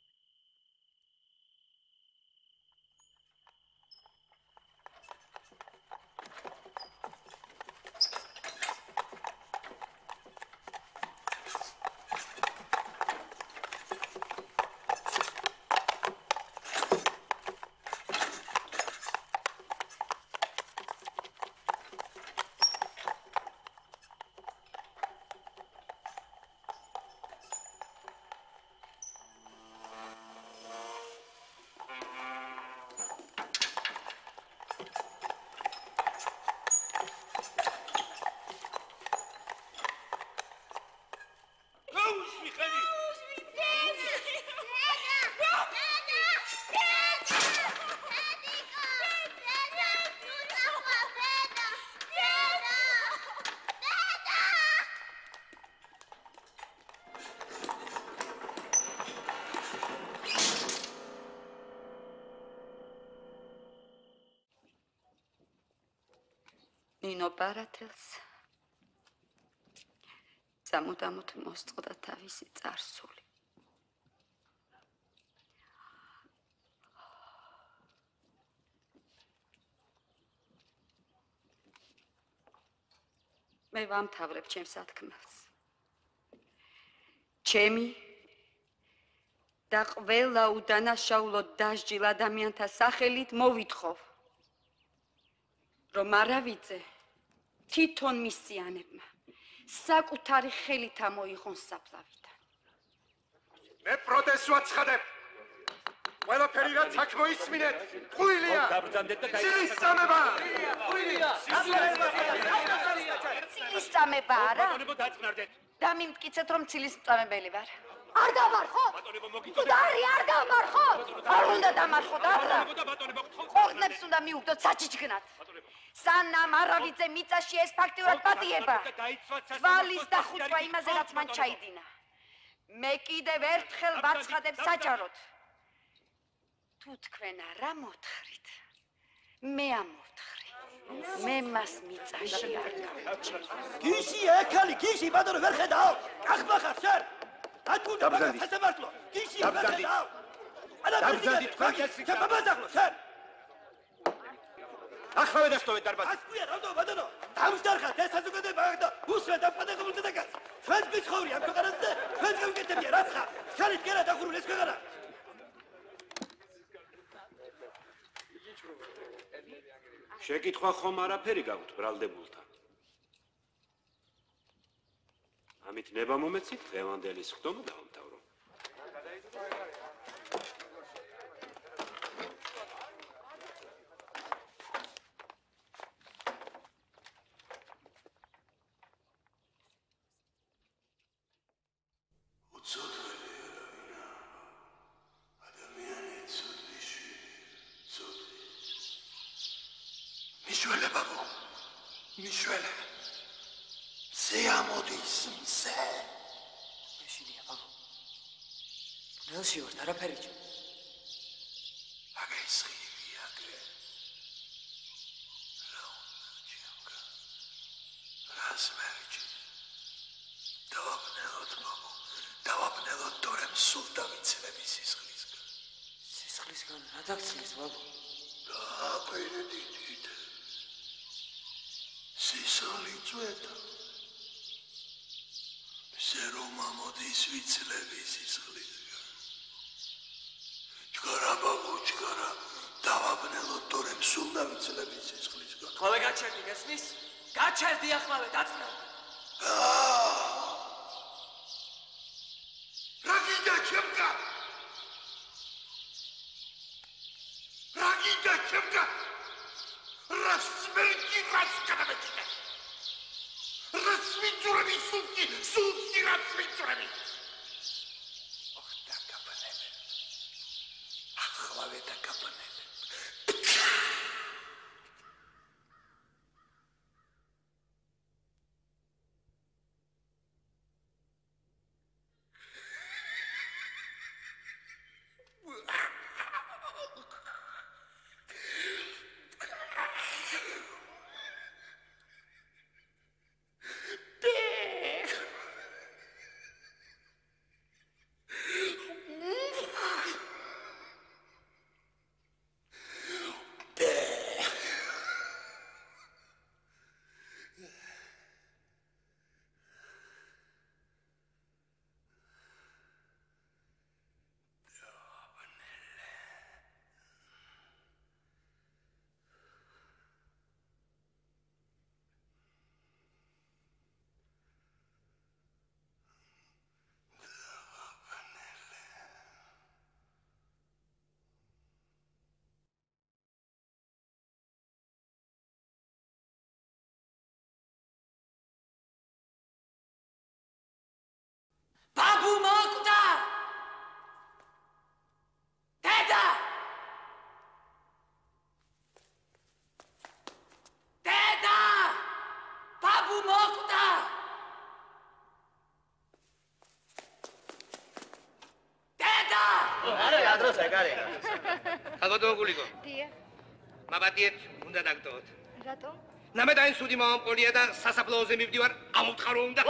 ნინო პარათელს სამუდამოდ მოსწყდა თავისი წარსული. მე ვამთავრებ ჩემს ათქმელს. ჩემი და ყველა უდანაშაულო დასჯილ ადამიანთა სახელით მოვითხოვ რომ არავიძე თვითონ მისიანებმა საკუთარი ხელით ამოიღონ საფლავიდან. მე პროტესტს ვაცხადებ. ყველაფერი რაც აქ მოისმინეთ, ყვილია. დაბრძანდეთ და ცილის წამება. ყვილია. ცილის წამება არა? ბატონებო დაწნარდეთ. და მიმტკიცეთ რომ ცილის წამებელი ვარ. არ დამარხო? ბატონებო მოგიწოდეთ. დარი არ დამარხო? არ უნდა ბატონებო და ბატონებო გთხოვთ. ყორნებს უნდა მიუგდოთ საჩიჩქნად. სანამ არავიძე მიწაში ეს ფაქტიურად პატიება. ვალის დახუტვა იმაზე რაც მან ჩაიდინა. მე კიდევ ერთხელ ვაცხადებ საჯაროდ. თუ თქვენ არა მოთხრით, მე ამოვთხრი. მე მას მიწაში არ გავჭერ. გიში ეკალი, გიში ბატონო ვერ ხედავ? კახბახარ შენ. ატუნდა დაბრძანდი. სასამართლო. გიში ვერ ხედავ? ანა დაბრძანდი, თქვენ ეს- შენ ბაბაზაღლო შენ. ახლა დაშტოვეთ დარბაზი. ასკვია რამდო ბატონო. დამშტარხათ ეს საზოგადოება და უსვენ დაფადებულ დედაკაც. ჩვენს გიცხოვრი ამ ქვეყანაზე და ჩვენს გავიკეთებია რაც ხარ. შენით კერა დახურული ეს ქვეყანა. შეკითხვა ხომ არაფერი გაქვთ ბრალდებულთან? ამით ნება მომეცით დღევანდელი სხდომა დავამთავრო. მიშველე ბაბო მიშველე ზეამოდის მზე მეშინია ბაბო არაფერი ჩო აგე სხივი აგე რაუნა რასმერჩი დავაბნელოთ ბაბო დავაბნელოთ თორემ სულ დავიცლები სისხლისგან სისხლისგან რა დაგცლის ბაბო დააკვირდი დიდ სისხლი წვედა ზე რომ ამოდის ვიცლები სისხლისგან ჩქარა ბაბო ჩქარა დავაბნელოთ თორემ სულ დავიცლები სისხლისგან ხოლე გაჩერდი გესმის გაჩერდი ახლავე დაწნა რა დაგტოვოთ რატომ? ნამედაინ სუდი მომპოლია და სასაფლაოზე მივდივარ ამოთხარო უნდა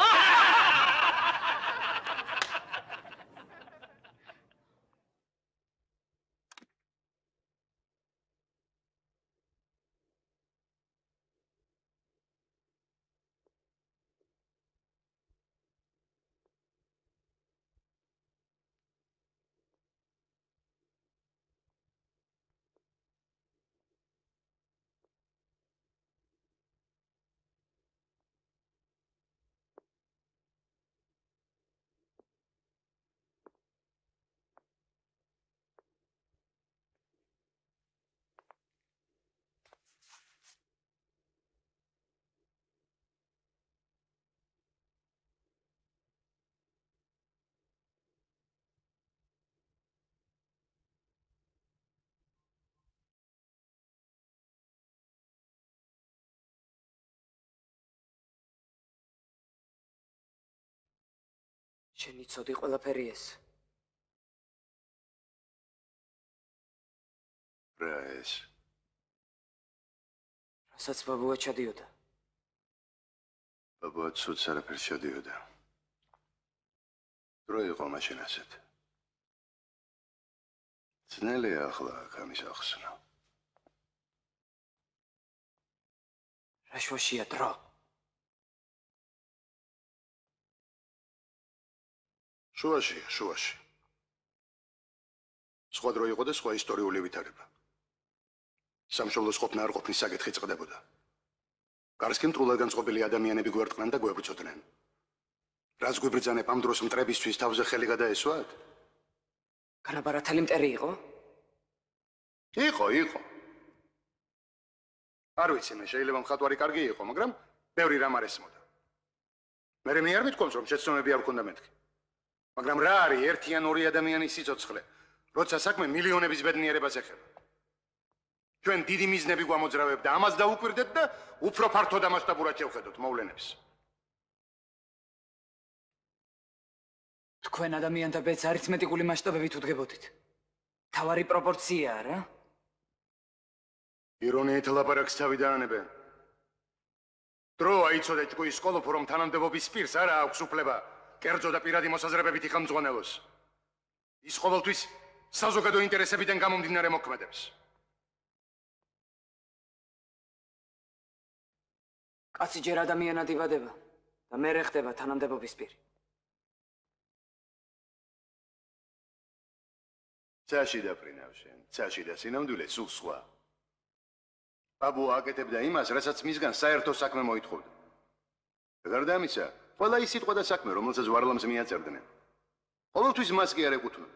შენ იცოდი ყველაფერი ეს. რა ეს? რასაც ბაბუა ჩადიოდა. ბაბუა ცუდს არაფერს შედიოდა დრო იყო მაშინ ასეთ. ძნელია ახლა აქ ამის ახსნა რა შვაშია დრო შუაში შუაში. სხვა დრო იყო და სხვა ისტორიული ვითარება. სამშობლოს ყოფნა არ ყოფნის საკითხი წყდებოდა. გარსკენ თულად განწყობილი ადამიანები გვერდყნან და გვებრძოდნენ. რაც გვიბრძანებ ამ დროს მტრებისთვის თავზე ხელი გადაესვათ? განაბარათალი მტერი იყო? იყო იყო. არ ვიცი მე შეიძლება მხატვარი კარგი იყო მაგრამ ბევრი რამ არ ესმოდა. მე მე არ მithქვამს რომ შეცდომები არ ქონდა მეთქი მაგრამ რა არის ერთი ან ორი ადამიანის სიცოცხლე როცა საქმე მილიონების ბედნიერებას ეხება? ჩვენ დიდი მიზნები გვამოძრავებთ და ამას დაუკვირდეთ და უფრო ფართო და მასშტაბურად შევხედოთ მოვლენებს. თქვენ ადამიანთა ბედს არითმეტიკული მასშტაბებით უდგებოდით. თავარი პროპორციაა რა? ირონიით ლაპარაკს თავი დაანებე დრო აიცოდე ჭკუის სკოლოფო რომ თანამდებობის პირს არა აქვს უფლება კერძო და პირადი მოსაზრებებით იხამძღვანელოს ის ყოველთვის საზოგადო ინტერესებიდან გამომდინარე მოქმედებს. კაცი ჯერ ადამიანად იბადება და მე ხდება თანამდებობის პირი. ცაში დაფრინავ შენ ცაში და სინამდვილე სულ სხვა აბუ აკეთებდა იმას რასაც მისგან საერთო საქმე მოითხოვდა გარდა ამისა ყველა ის სიტყვა და საქმე, რომელსაც ვარლამს მიაწერდნენ. ყოველთვის მას კი არ ეკუთვნა.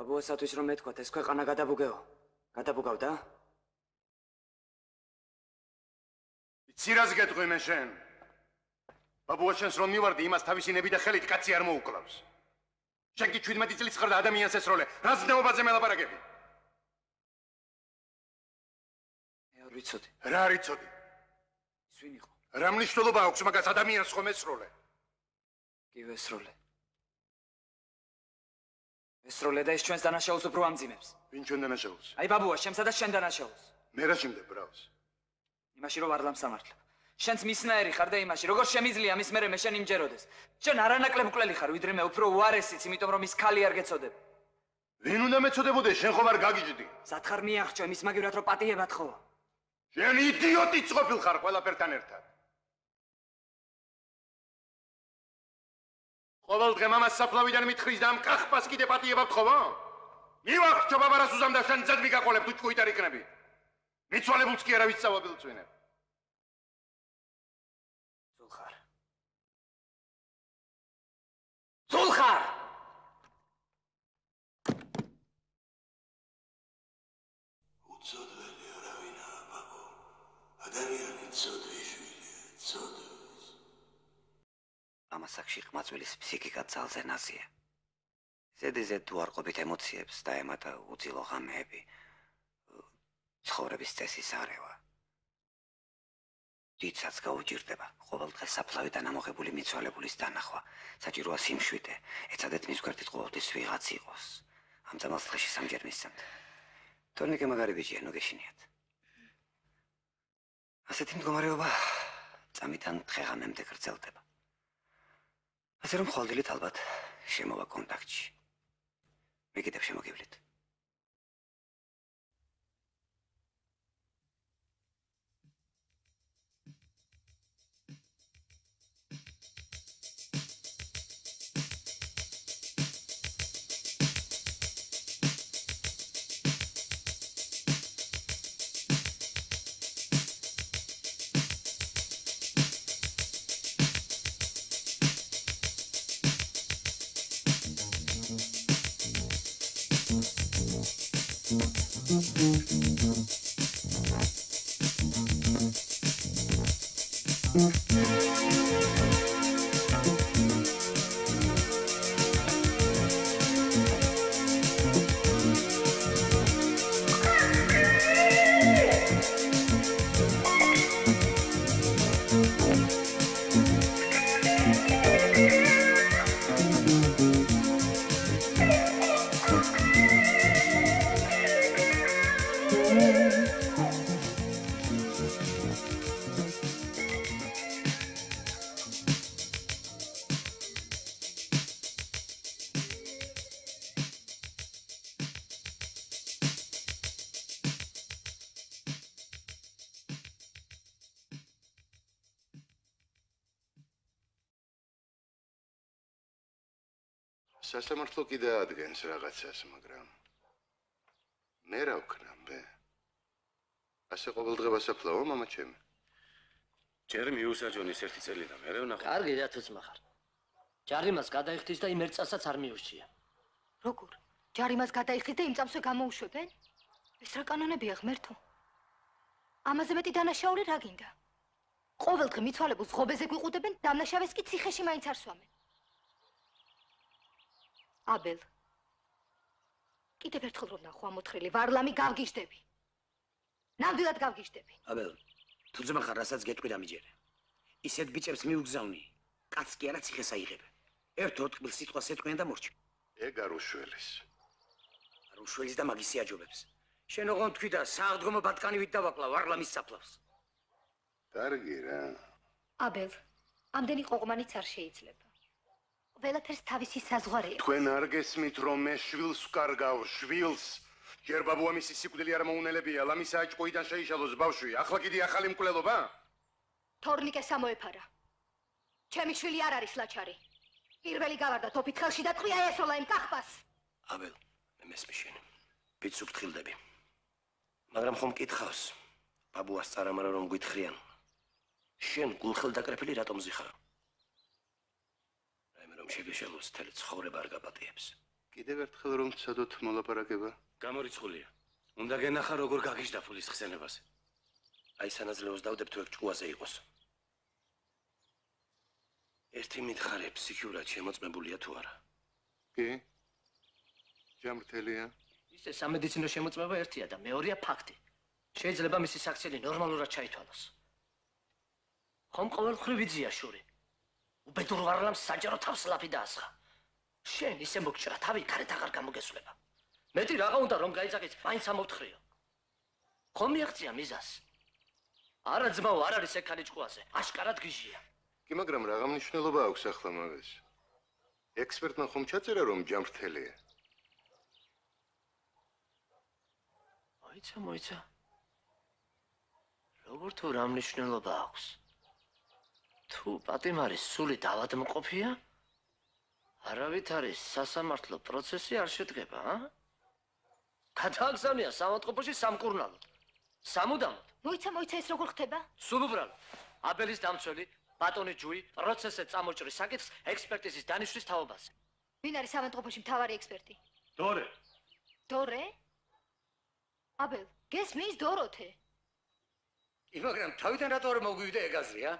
აბუასათვის რომ ეთქვათ, ეს ქვეყანა გადაბუგეო. გადაბუგავდა? იცი რას გეტყვი მე შენ? ბაბუა შენს რომ მივარდი, იმას თავისი ნები და ხელით კაცი არ მოუკლავს. შენ კი 17 წლის ხარ და ადამიანს ესროლე. რა ზნეობაზე მელაპარაკები? მე არ ვიცოდი. რა არ ვიცოდი? ის ვინ იყო? რა მნიშვნელობა აქვს მაგას ადამიანს ხომ ესროლე? კი ვესროლე. ვესროლე და ის ჩვენს დანაშაულს უფრო ამძიმებს. ვინ ჩვენ დანაშაულს? აი ბაბუა, შემსა და შენ დანაშაულს. მე რა შიმდე ბრავს? იმაში რომ არ ლამსამართლებ. შენც მისნაერი ხარ და იმაში, როგორ შემიძლია მის მერე მე შენ იმჯეროდეს. შენ არანაკლებ მკვლელი ხარ, ვიდრე მე უფრო უარესიც, იმიტომ რომ ის ქალი არ გეცოდებ. ვინ უნდა მეწოდებოდეს? შენ ხომ არ გაგიჯდი? სათხარ მიახჭო იმის მაგივრად რომ პატიებად ხო? შენ იდიოტი წყופილ ხარ ყველაფერთან ერთად. ყოველ დღე მამას საფლავიდან მithრის და ამ კახპას კიდე პატიებად ხოვო? მივახჭო ბაბარას უზამ და შენ ძად მიგაყოლებ თუ ჭკუიტარ იქნები. მიცვალებულს კი არავის წავაბილწვინებ. ზულხარ. ზულხარ! უცოდველი არავინაა ბაბო. ადამიანი ცოდვიშვილია, ცოდვის. ამასაკში ყმაწვილის ფსიქიკა ძალზე ნაზია. ზედიზე თუ არ ყოფით ემოციებს და ემატა უძილო ღამეები. ცხოვრების წესის არევა. დიდსაც გაუჭირდება ყოველდღე საფლავიდან ამოღებული მიცვალებულის დანახვა. საჭიროა სიმშვიდე, ეცადეთ მის გვერდით ყოველთვის ვიღაც იყოს. ამ ძამას დღეში სამჯერ მისცემთ. თორნიკე მაგარი ბიჭია, ნუ გეშინიათ. ასეთი მდგომარეობა წამიდან დღეღამემდე გრძელდება. ასე რომ ხოლდილით ალბათ შემოვა კონტაქტში. მე კიდევ შემოგივლით. სასამართლო კიდე ადგენს რაღაცას, მაგრამ მე რა ვქნამბე? ასე ყოველდღე ვასაფლაო, мама ჩემი. ჯერ მიუსაჯონის ერთი წელი და მე ვნახე. კარგი რა თვით მახარ. ჯარიმას გადაიხდის და იმ ერთწასაც არ მიურჩია. როგორ? ჯარიმას გადაიხდის და იმ წამსვე გამოუშვებენ? ეს რა კანონებია ღმერთო? ამაზე მეტი დანაშაული რა გინდა? ყოველდღე მიცვალებულს ღობეზე გვიყუდებენ, დამნაშავეს კი ციხეში მაინც არ სვამენ. აბელ. კიდევ ერთხელ რომ ნახო ამოთხრილი ვარლამი გავგიჟდები. ნამდვილად გავგიჟდები. აბელ, თუ ძმა ხარ, რასაც გეტყვი დამიჯერე. ისეთ ბიჭებს მიუგზავნი. კაც კი არა ციხეს აიღებ. ერთ ოთხბილ სიტყვას ეთქვენ და მორჩი. ეგ არ უშველის. არ უშველის და მაგისი აჯობებს. შენ ოღონ თქვი და სააღდგომო ბატკანივით დავაკლა ვარლამის საფლავს. კარგი რა. აბელ, ამდენი ყოყმანიც არ შეიძლება. ყველაფერს თავისი საზღვარი აქვს. თქვენ არ გესმით რომ მე შვილს ვკარგავ, შვილს. ჯერ ბაბუა მისი სიკვდილი არ მოუნელებია, ლამის აჭყოიდან შეიშალოს ბავშვი. ახლა კიდე ახალი მკვლელობა? თორნიკე სამოეფარა. ჩემი შვილი არ არის ლაჩარი. პირველი გავარდა თოფით ხელში და ტყვია ესოლა იმ კახპას. აბელ, მე მესმის შენ. ბიცუ გთხილდები. მაგრამ ხომ მკითხავს? ბაბუას წარამარა რომ გვითხრიან. შენ გულხელ დაკრეფილი რატომ ზიხარ? რომ შეგეშალოს თელი ცხოვრება არ გაპატიებს. კიდევ ერთხელ რომ ცადოთ მოლაპარაკება. გამორიცხულია. უნდა გენახა როგორ გაგიჟდა ფულის ხსენებაზე. აი სანაძლევოს დავდებ თუ ეგ ჭკუაზე იყოს. ერთი მითხარე ფსიქიურად შემოწმებულია თუ არა? კი? ჯამრთელია? ისე სამედიცინო შემოწმება ერთია და მეორეა ფაქტი. შეიძლება მისი საქციელი ნორმალურად ჩაითვალოს. ხომ ყოველხრივ ვიძია შური. უბედურ ვარლამს საჯარო თავს ლაფი დაასხა. შენ ისე მოგჭრა თავი გარეთ აღარ გამოგესვლება. მეტი რაღა უნდა რომ გაიძახის, მაინც ამოვთხრიო. ხომ მიაღწია მიზას? არა ძმაო, არ არის ეგ ქალი ჭკუაზე. აშკარად გიჟია. კი, მაგრამ რა მნიშვნელობა აქვს ახლა მაგას? ექსპერტმა ხომ ჩაწერა რომ ჯამრთელია? მოიცა, მოიცა. როგორ თუ რა მნიშვნელობა აქვს? თუ პატიმარის სული დავადმყოფია? არავით არის სასამართლო პროცესი არ შედგება, ა? გადააგზავნია სამოთყოფოში სამკურნალოდ. სამუდამოდ. მოიცა, მოიცა ეს როგორ ხდება? სულ უბრალოდ. აბელის დამცველი ბატონი ჯუი პროცესზე წამოჭრის საკითხს ექსპერტიზის დანიშვნის თაობაზე. ვინ არის სამოთყოფოში მთავარი ექსპერტი? დორე. დორე? აბელ, გესმის დოროთე? კი, მაგრამ თავიდან რატო არ მოგვივიდა ეგაზრი, ა?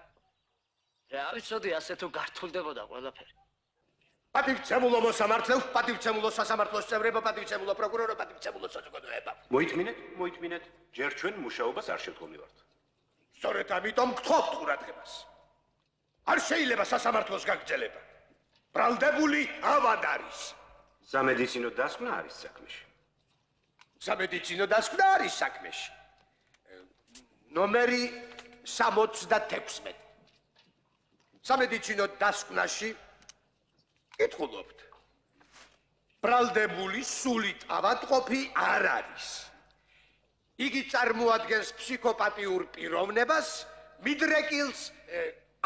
რა ვიცოდი, ასე თუ გართულდებოდა ყველაფერი. პატივცემულო მოსამართლეო, პატივცემულო სასამართლოს წევრებო, პატივცემულო პროკურორო, პატივცემულო საზოგადოება. მოითმინეთ, მოითმინეთ, ჯერ ჩვენ მუშაობას არ შევდგომივართ. სწორედ ამიტომ გთხოვთ ყურადღებას. არ შეიძლება სასამართლოს გაგრძელება. ბრალდებული ავად არის. სამედიცინო დასკვნა არის საქმეში. სამედიცინო დასკვნა არის საქმეში. ნომერი 76. სამედიცინო დასკვნაში კითხულობთ. ბრალდებული სულით ავადყოფი არ არის. იგი წარმოადგენს ფსიქოპათიურ პიროვნებას მიდრეკილს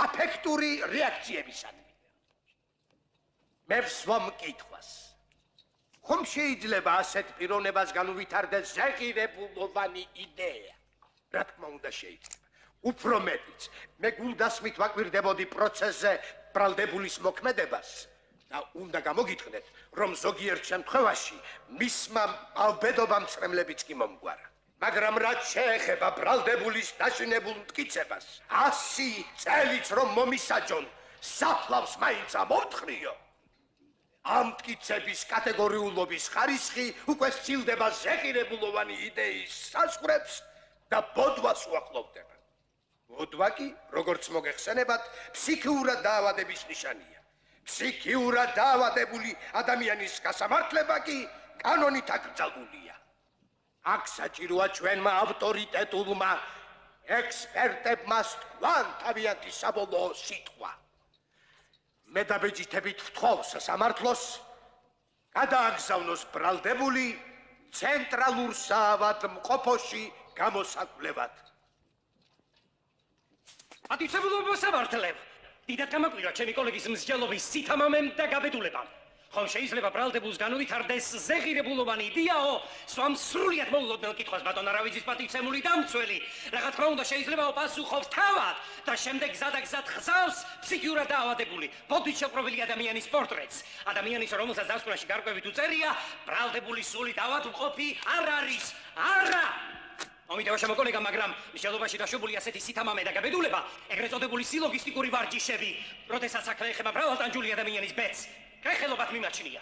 აფექტური რეაქციებისადმი. მე ვსვამ კითხვას. ხომ შეიძლება ასეთ პიროვნებას განუვითარდეს ზეღირებულოვანი იდეა? რა თქმა უნდა შეიძლება. უფრო მეტიც, მე გულდასმით ვაკვირდებოდი პროცესზე ბრალდებულის მოქმედებას და უნდა გამოგითხრეთ, რომ ზოგიერთ შემთხვევაში მისმა ალბედობამ წრემლებიც კი მომგვარა. მაგრამ რაც შეეხება ბრალდებულის დაშინებულ მტკიცებას, 100 წელიც რომ მომისაჯონ, საფლავს მაინც ამოვთხრიო. ამ მტკიცების კატეგორიულობის ხარისხი უკვე სცილდება ზეღირებულოვანი იდეის საზღვრებს და ბოდვას უახლოვდება. ბოდვა კი, როგორც მოგეხსენებათ, ფსიქიურად დაავადების ნიშანია. ფსიქიურად დაავადებული ადამიანის გასამართლება კი კანონით აკრძალულია. აქ საჭიროა ჩვენმა ავტორიტეტულმა ექსპერტებმა თქვან თავიანთი საბოლოო სიტყვა. მე დაბეჭდებით ვთხოვ სასამართლოს გადააგზავნოს ბრალდებული ცენტრალურ საავადმყოფოში გამოსაკვლევად. პატივცემულო მოსამართლებ. დიდად გამაკვირა ჩემი კოლეგის მსჯელობის სითამამემ და გაბედულებამ. ხომ შეიძლება ბრალდებულს განუვითარდეს ზეღირებულოვანი იდეაო, სვამ სრულიად მოულოდნელ კითხვას ბატონ არავიძის პატივცემული დამცველი. რა თქმა უნდა შეიძლება პასუხობ თავად და შემდეგ გზადაგზად ხსავს ფსიქიურად დაავადებული, ბოდით შეპრობილი ადამიანის პორტრეტს. ადამიანის რომელსაც დასკვნაში გარკვევით უწერია, ბრალდებული სული დავადმყოფი არ არის. არა! მომიდევა შემოგონეგა, მაგრამ მშელობაში დაშვებული ასეთი სითამამე და გაბედულება, ეგრეთ წოდებული სილოგისტიკური ვარჯიშები, როდესაც აქვე ეხება მრავალ ტანჯული ადამიანის ბედს, კრეხელობად მიმაჩნია.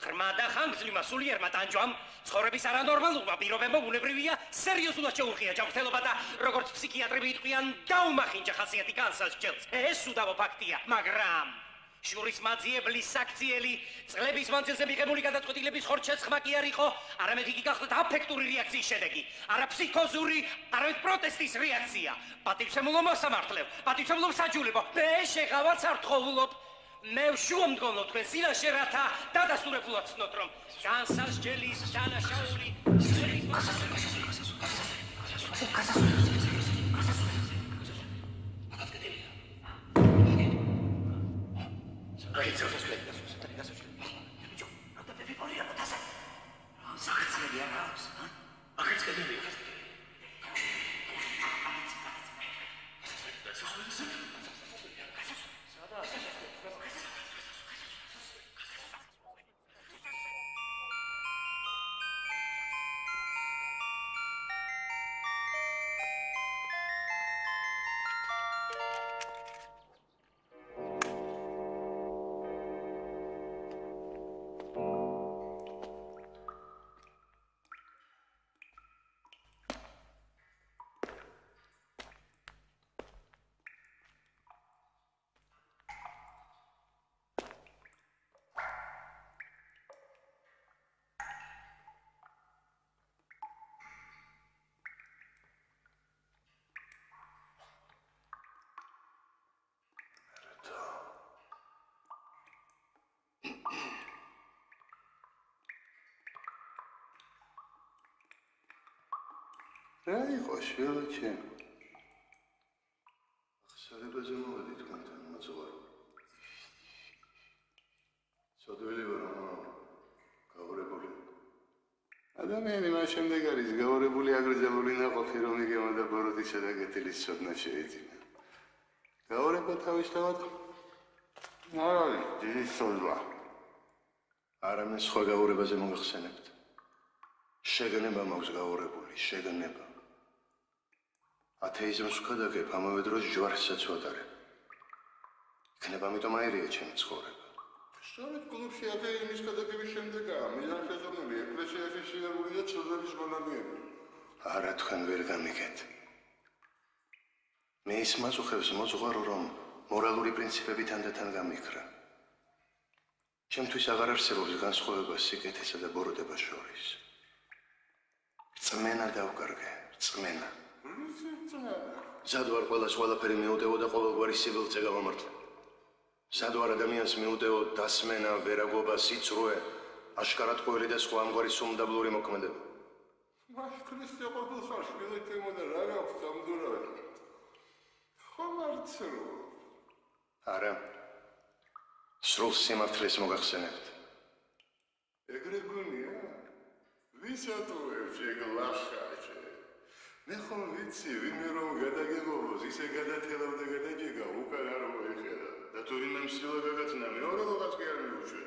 ღრმა და ხანგრძლივმა სულიერმა ტანჯვამ ცხოვრების არანორმალურმა პირობებმა ბუნებრივია სერიოზულად შეურყია ჯანმრთელობა და როგორც ფსიქიატრები იტყვიან, დაუმახინჯა ხასიათი განსაზღვრელს. ეს უდავო ფაქტია, მაგრამ შურის მაძიებლის საქციელი წლების მანძილზე მიღებული გადაწყვეტილების ხორჩესხმა კი არ იყო, არამედ იგი გახლდათ აფექტური რეაქციის შედეგი, არა ფსიქოზური, არამედ პროტესტის რეაქცია. პატივცემულო მოსამართლე, პატივცემულო საჯულებო, მე შეღავარ სართხოვნულობ. მე შუამდგომლობ თქვენ სილაშე რათა დადასტურებულად ცნოთ რომ განსასჯელის დანაშაული წლების მანძილზე გასასვლელი აი ცოტა სულ გასულ საერთოდ გასულ ბიჭო რა და პიპორია მოთასა რა საქციელი არ აქვს ჰა აქაც რა იყო შვილო ჩემ? ახსარებაზე მოვედი თქვენთან მოძღვარი. სოდველი ვარ მამა. გაურებული. ადამიანი მას შემდეგ არის გაურებული აგრძელული ნაყოფი რომ იგემა და ბოროტისა და კეთილის ცოდნა შეეძინა. გაურება თავისთავად არა დიდი სულვა. არამე სხვა გაურებაზე მოგხსენებთ. შეგნება მაქვს გაურებული, შეგნება. ათეიზმს ვქადაგებ, ამავე დროს ჯვარსაც ვატარებ. იქნება ამიტომ აირია ჩემი ცხოვრება. სწორედ კლუბში ათეიზმის გადაგების შემდეგაა მიზანშეწონილი ეკლესიაში შეერული და ცოდვების მონადირე. არა თქვენ ვერ გამიგეთ. მე ის მაწუხებს მოძღვარო რომ მორალური პრინციპები თანდათან გამიქრა. ჩემთვის აღარ არსებობს განსხვავება სიკეთესა და ბოროტებას შორის. წმენა დავკარგე, წმენა. ზადვარ ყოველას ყველაფერი მეუდეო და ყოველგვარი სიბილწე გავამართლე. ზადვარ ადამიანს მეუდეო დასმენა, ვერაგობა, სიცრუე, აშკარად ყოველი და სხვა ამგვარი სუმდაბლური მოქმედება. მას ქრისტე ყოველს არ შვილეთემო და რა გაქვს სამდურავე. ხომ არცრო. არა. სრულ სიმართლეს მოგახსენებთ. ეგრე გონია? ვისატუებს ეგ ლახაჭე. მე ხომ ვიცი, ვინმე რომ გადაგეღობოს, ისე გადათელავ და გადაჯეგა, უკან არ მოიხედა. და თუ ვინმე მსილა გაგაცნა, მეორე ლოღაც კი არ მიუშვე.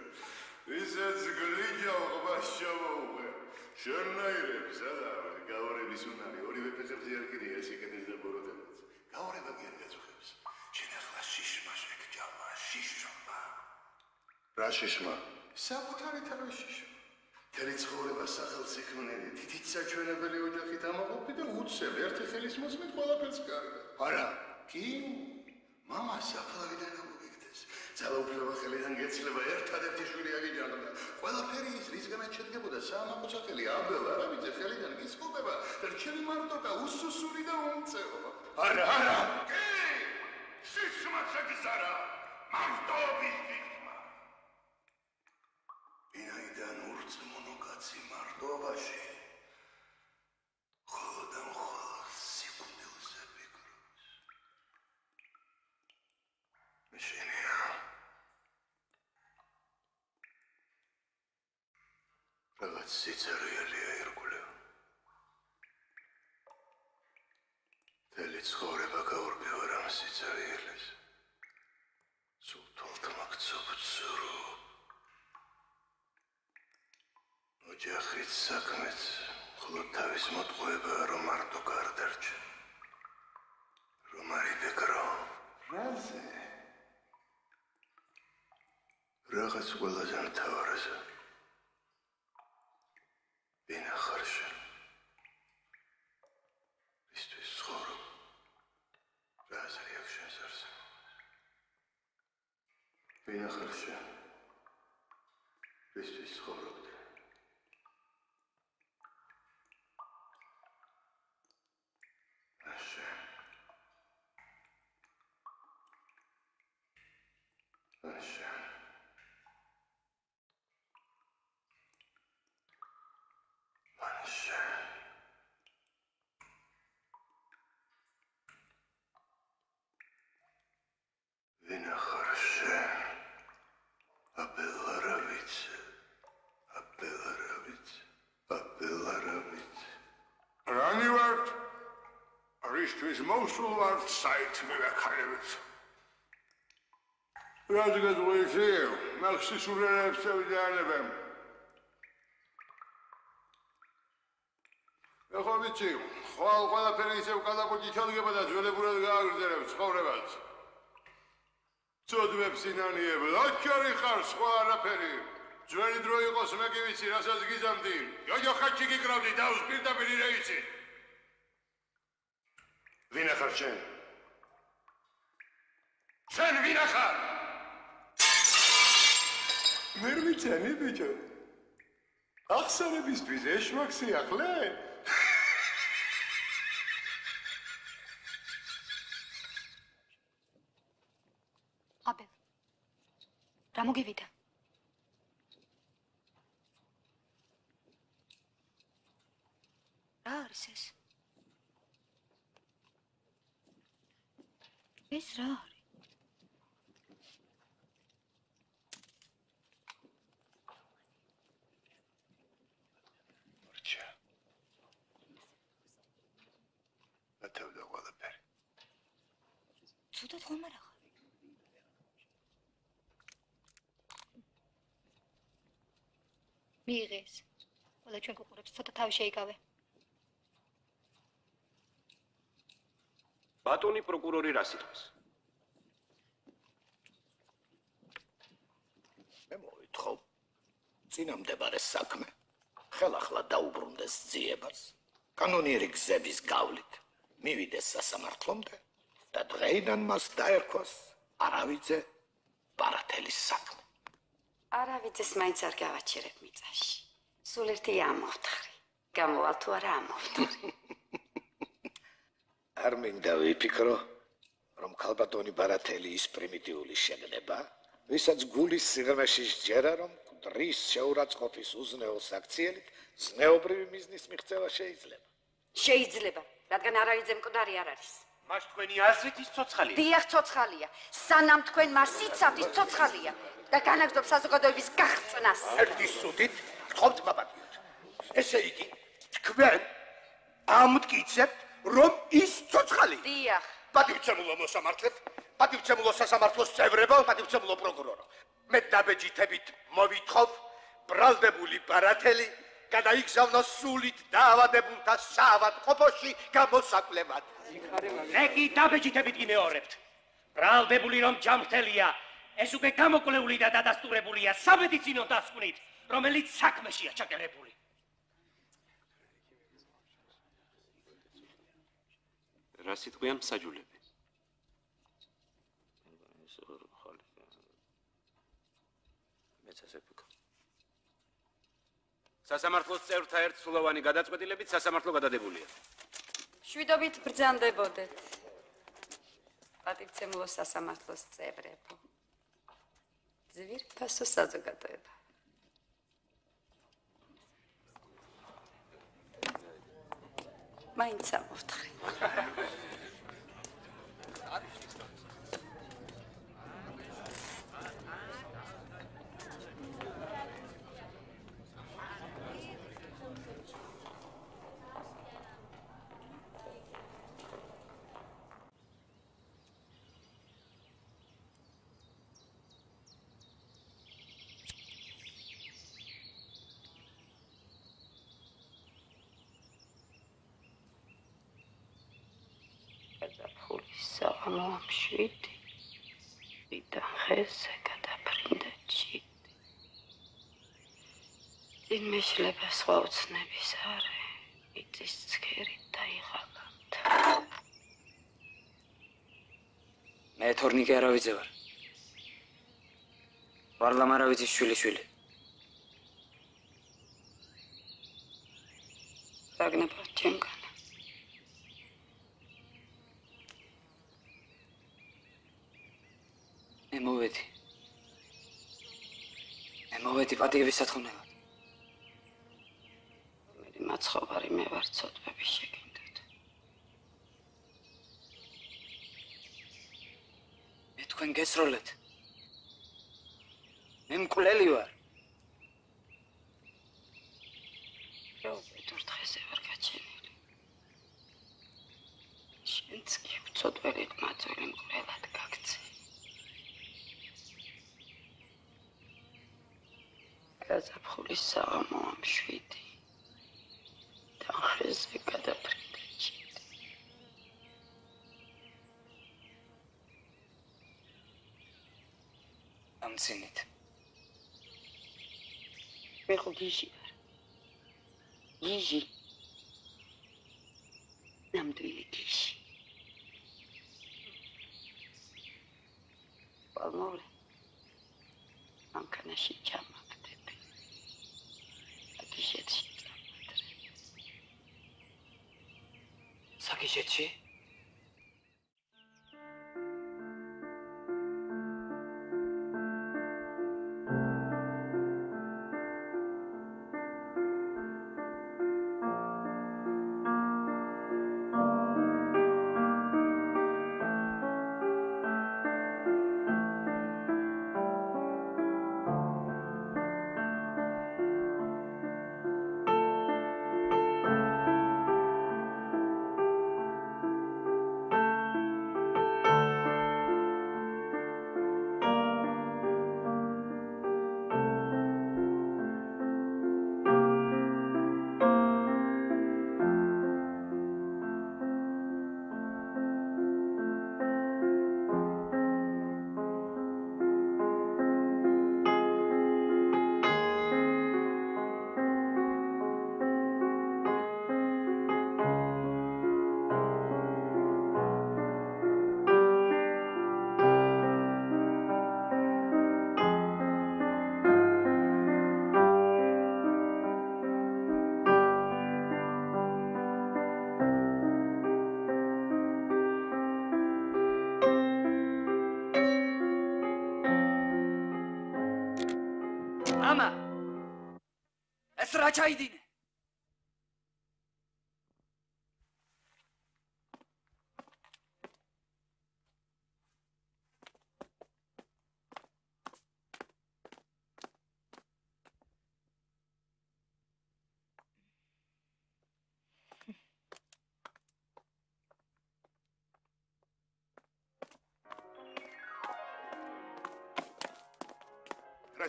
ვისაც გლიჯა ყბას შევაუღე. შენაირებს, ადა, გაორების უნარი, ორივე ფეხებზე არ კიდია სიკეთის და ბოროტებაც. გაორება კი არ გაწუხებს. შენ ახლა შიშმა შეგჯამა, შიშმა. რა შიშმა? საკუთარი თავის შიშმა. თელი ცხოვრება სახელმწიფონელი, თითით საჩვენებელი ოჯახით ამაყობი და უცებ ერთი ხელის მოსმით ყველაფერს კარგა. არა, კი, мама საფლავიდან ამოგიგდეს. ძალაუფლება ხელიდან გეცლება ერთადერთი შვილი აგიჯანდა. ყველაფერი ის რისგანაც შედგებოდა საამაყო სახელი აბელ არავითე ხელიდან გისკუბება და რჩევი მარტოკა უსუსური და უმწეო. არა, არა. კი! შიშმა შეგზარა. მარტობის შიშმა. ვინაიდან ურწმუნო კაცი მარტობაში ხოლო და მხოლოდ სიკვდილზე ფიქრობს. მაშინია რაღაც სიცარიელია ირგულევ. თელი ცხოვრება გაურბევარ ამ სიცარიელეს. სულ თვალთ მაგცობ ცურო. ოჯახით საქმეც, ხოლო თავის მოტყუება რომ მარტო გარდარჩა. რომ არ იფიქრო. რაზე? რაღაც ყველაზე მთავარზე. ვინა ხარ შენ? ისთვის ცხოვრობ. რა აზრი აქვს შენს არსებობას? ვინა ხარ შენ? ისთვის ცხოვრობ. შენ. შენ. შენ. ვინა ხარ შენ? აბელარავიც. აბელარავიც. აბელარავიც. რანი ვარ? მოსულ ვარ საით მივაქალებით. რადგან ვეცი, მაქსი სურელებს წევიდანებեմ. ეხლა ვიცი, ხვალ ყველაფერი ისევ კალაპოტი ჩადგება და ძველებურად გააგრძელებს ცხოვრებას. წოდვებს ინანიებ, ლაჩარი ხარ სხვა არაფერი. ძველი დრო იყოს მე კი ვიცი, რასაც გიზამდი. ჯოჯო ხაჭი გიკრავდი დავს პირდაპირ რეისი. ვინა ხარ შენ? შენ ვინა ხარ? მე ვიცანი ბიჭო. ახსენებისთვის ეშვაქსი ახლე? აბელ. რა მოგივიდა? რა არის ეს? ეს რა არის? რჩა. ათავდა ყველაფერი. ცუდად ხომ არა? მიიღეს. ყველა ჩვენ გუყურებს, ცოტა თავი შეიკავე. ბატონი პროკურორი რა სიტყვის? მე მოვითხოვ. წინამდებარე საქმე. ხელახლა დაუბრუნდეს ძიებას. კანონიერი გზების გავლით მივიდეს სასამართლომდე და დღეიდან მას დაერქვას არავიძე ბარათელის საქმე. არავიძეს მაინც არ გავაჩერებ მიწაში. სულ ერთი ამოვთხრი. გამოვალ თუ არა ამოვთხრი [laughs] არ მინდა ვიფიქრო რომ ქალბატონი ბარათელი ის პრიმიტიული შეგნება ვისაც გულის სიღრმეში სჯერა რომ დრის შეურაცხყოფის უზნეო საქციელით ზნეობრივი მიზნის მიღწევა შეიძლება. შეიძლება. რადგან არავიძე მკვდარი არ არის. მას თქვენი აზრით ის ცოცხალია. დიახ ცოცხალია. სანამ თქვენ მას იცავთ ის ცოცხალია. და განაგზობ საზოგადოების გაღწნას ერთი სუდით გთხოვთ ბაბაკიოთ. ესე იგი თქვენ ამტკიცებთ რომ ის ცოცხალი. დიახ. პატივცემულო მოსამართლეთ პატივცემულო სასამართლოს წევრებო პატივცემულო პროკურორო. მე დაბეჯითებით მოვითხოვ ბრალდებული ბარათელი გადაიგზავნოს სულით დაავადებულთა საავადმყოფოში გამოსაკლებად მე კი დაბეჯითებით იმეორებთ ბრალდებული რომ ჯამრთელია ეს უკვე გამოკვლეული და დადასტურებულია სამედიცინო დასკვნით რომელიც საქმეშია ჩაკერებული რა სიტყვიან მსაჯულები? მეც ასე ვფიქრობ. სასამართლოს წევრთა ერთ სულოვანი გადაწყვეტილებით სასამართლო გადადებულია. შვიდობით ბრძანდებოდეთ. პატივცემულო სასამართლოს წევრებო. ძვირფასო საზოგადოება. მაინც ამოვთხრი. საღამო ამშვიდი. ვიდან ხეზე გადაფრინდა ჩიტი. წინ მეშლება სხვა უცნების არე იწის ცქერი დაიღალავთ მე თორნიკე არავიძე ვარ ვარლამ არავიძის შვილი შვილი დაგნება ჩემგან მე მოვედი. მე მოვედი პატიების სათხოვნელად. მე მაცხოვარი მე ვარ ცოტები შეგინდათ. მე თქვენ გესროლეთ. მე მკვლელი ვარ. რო ბედურ დღეზე ვარ გაჩენილი. შენც კი ცოტველი მაწვილი მკვლელად გაზაფხულის საღამო ამშვიდი და ხეზე გადაფრინდა ჩიტი ამცინით მე ხო გიჟი ვარ გიჟი. ნამდვილი გიჟი. პალმოვლე მანქანაში ჩამა Sakijici. Sakijici?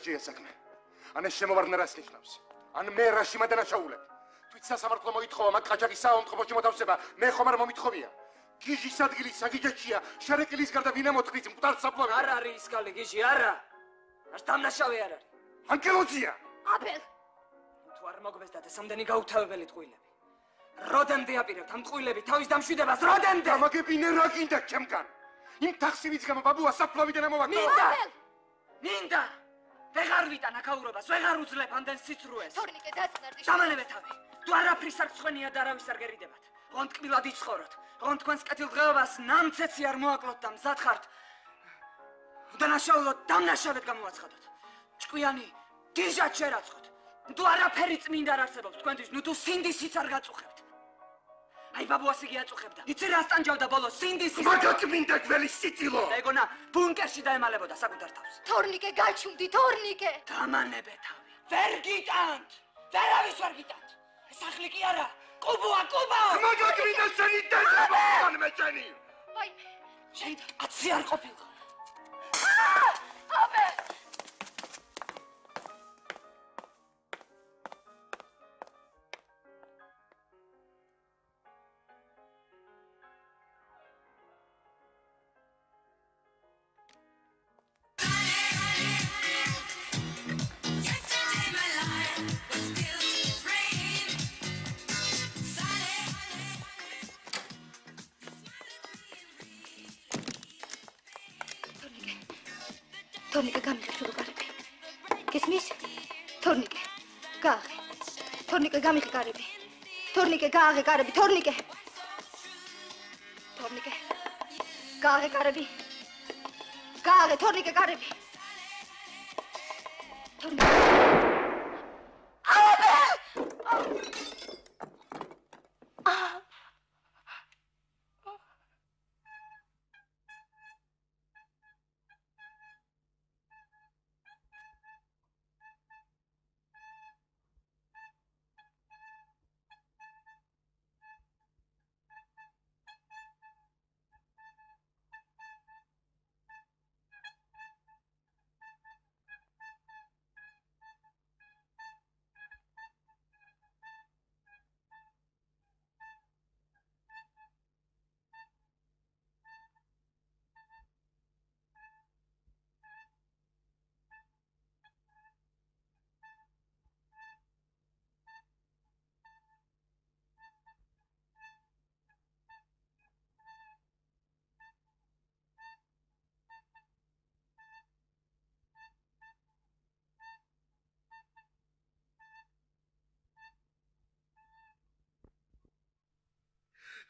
რაჯია საქმე. ან ეს შემოვარდნა რას ნიშნავს ან მე რაში მადანაშაულებ თვით სასამართლო მოითხოვა მაგ ყაჩაღის საავადმყოფოში მოთავსება მე ხომ არ მომითხოვია? გიჟის ადგილი საგიჯაჩია შარეკილის გარდა ვინა მოთხრით მკვდარ საფლავი. არ არის ის კალი გიჟი არა არ დამნაშავე არ არის. ანკელოზია! აბელ! თუ არ მოგბესდათ ესამდენი გაუთავებელი ტყუილები. როდემდე აპირებთ ამ ტყუილები თავის დამშვიდებას როდემდე გამაგებინე რა გინდა ჩემგან? იმ თახსირის გამო ბაბუა საფლავიდან ამოვაკლა მინდა! მინდა ვეღარ ვიტან აკაურობას, ვეღარ უძლებ ამდენ სიცრუეს. თორნიკე დაწნარდი. დამანებე თავი. თუ არაფრის არ გცხვენია და არავის არ გერიდებათ. ღონ ტკბილად იცხოვროთ. ღონ თქვენს კეთილდღეობას ნამცეცი არ მოაკლოთ და მზად ხართ. უდანაშაულოდ დამნაშავედ გამოაცხადოთ. ჭკვიანი გიჟად შერაცხოთ. თუ არაფერი წმინდა არ არსებობს თქვენთვის, ნუ თუ სინდისიც არ გაწუხებთ. აი ბაბუას იგი აწუხებდა. იცი რა სტანჯავდა ბოლოს სინდისის. მაგათ მინდა გველი სიცილო. ეგონა ბუნკერში დაემალებოდა საკუთარ თავს. თორნიკე გაჩუმდი, თორნიკე. დამანებე თავი. ვერ გიტანთ. ვერავის ვერ გიტანთ. სახლი კი არა. კუბოა, კუბა. მაგათ მინდა შენი დაძაბა. ან მე შენი. აი, შენ აცი არ ყოფილიყო. აბე. თორნიკე გააღე კარები, თორნიკე. თორნიკე. გააღე კარები. გააღე თორნიკე კარები.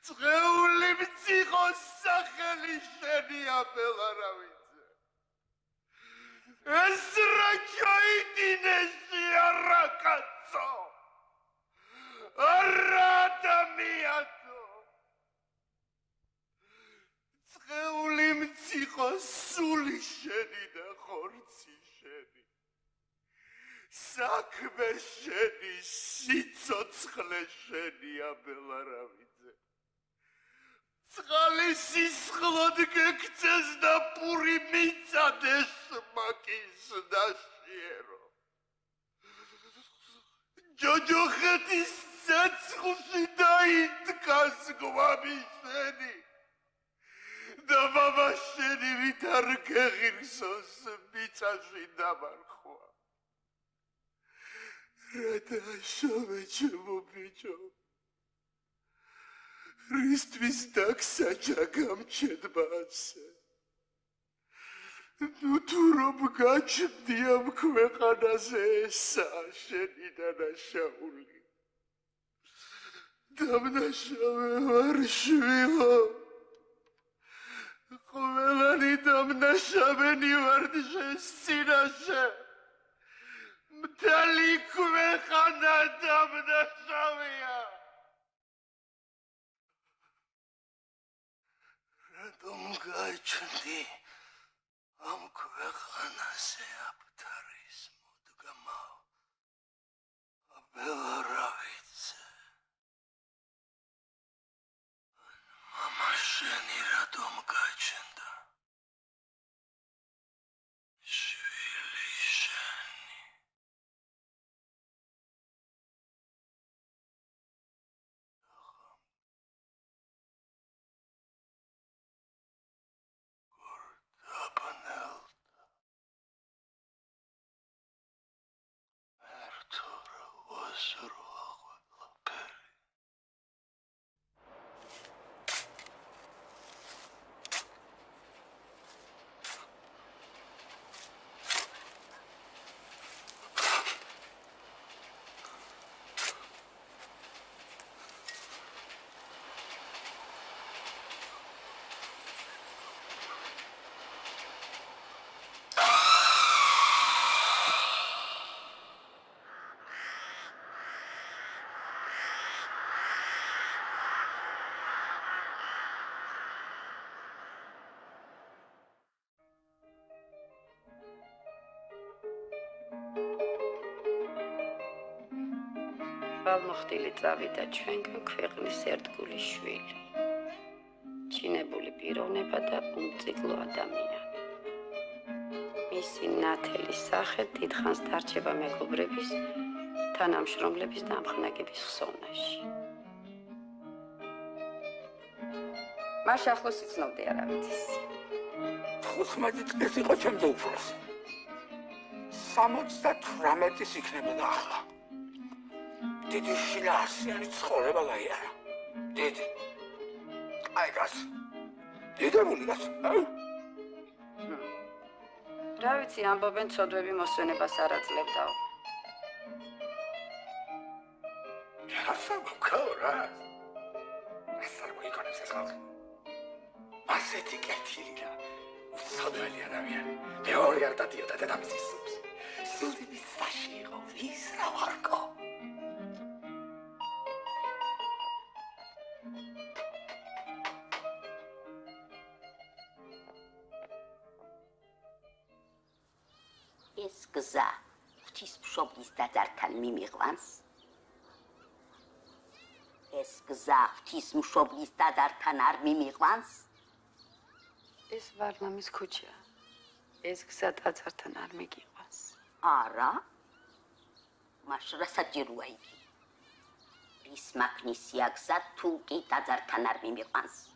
წეული მციხოს სახელი შენი აბელარავიძე ეს რა ჩაიდინეში არა კაცო? არა ადამიანო? წეული მციხოს სული შენი და ხორცი შენი. საქმე შენი სიცოცხლე შენი აბელარავიძე წყალი სისხლად გეკცეს და პური მიწადეს მაკის დაშიერო ჯოჯოხეთის ცეცხლში დაიტკას გვამი შენი და ბაბა შენი ვით არ გეღირსოს მიწაში დამარხვა. რა დაშავე ჩემო ბიჭო რისთვის დაგსაჯა გამჩედმა ასე ნუ თუ რომ გაჩნდი ამ ქვეყანაზე ესა შენი დანაშაული. დამნაშავე ვარ შვილო. ყველანი დამნაშავენი ვარ შენ წინაშე. და დამნაშავეა რატომ გაჩნდი ამ ქვეყანაზე აფთარის მოდგმა აბელარავიცე მამა შენი რატომ გაჩნდა sorrow. ხალმოხტილი წავიდა ჩვენგან ქვეყნის ერთგული შვილი. ჩინებული პიროვნება და უმციკლო ადამიანი. მისი ნათელი სახე დიდხანს დარჩება მეგობრების, თანამშრომლების და ამხნაგების ხსოვნაში. მას ახლოს იცნობდი არავითის. 15 წლის იყო ჩემზე უფროსი. 78-ის იქნებოდა ახლა. დიდი შინაარსიანი ცხოვრება გაიარა. დიდი. აი გას. დიდებული გას. რა ვიცი, ამბობენ ცოდვები მოსვენებას არ აძლევდაო. რასა მქორა? რასა მოიქონებს ეს ხალხი? ასეთი კეთილი და უცოდველი ადამიანი. მეორე არ დადიოდა დედამისის სულს. სულდების საში იყო ვის რა ვარკო. დაძართან მიმიყვანს ეს გზა ღვთისმშობლის დაძართან არ მიმიყვანს ეს ვარნამის ქუჩა. ეს გზა ტაძართან არ მიგიყვანს. არა. მას რასაჭიროა იგი რის მაგნისია გზა თუ კი დაძართან არ მიმიყვანს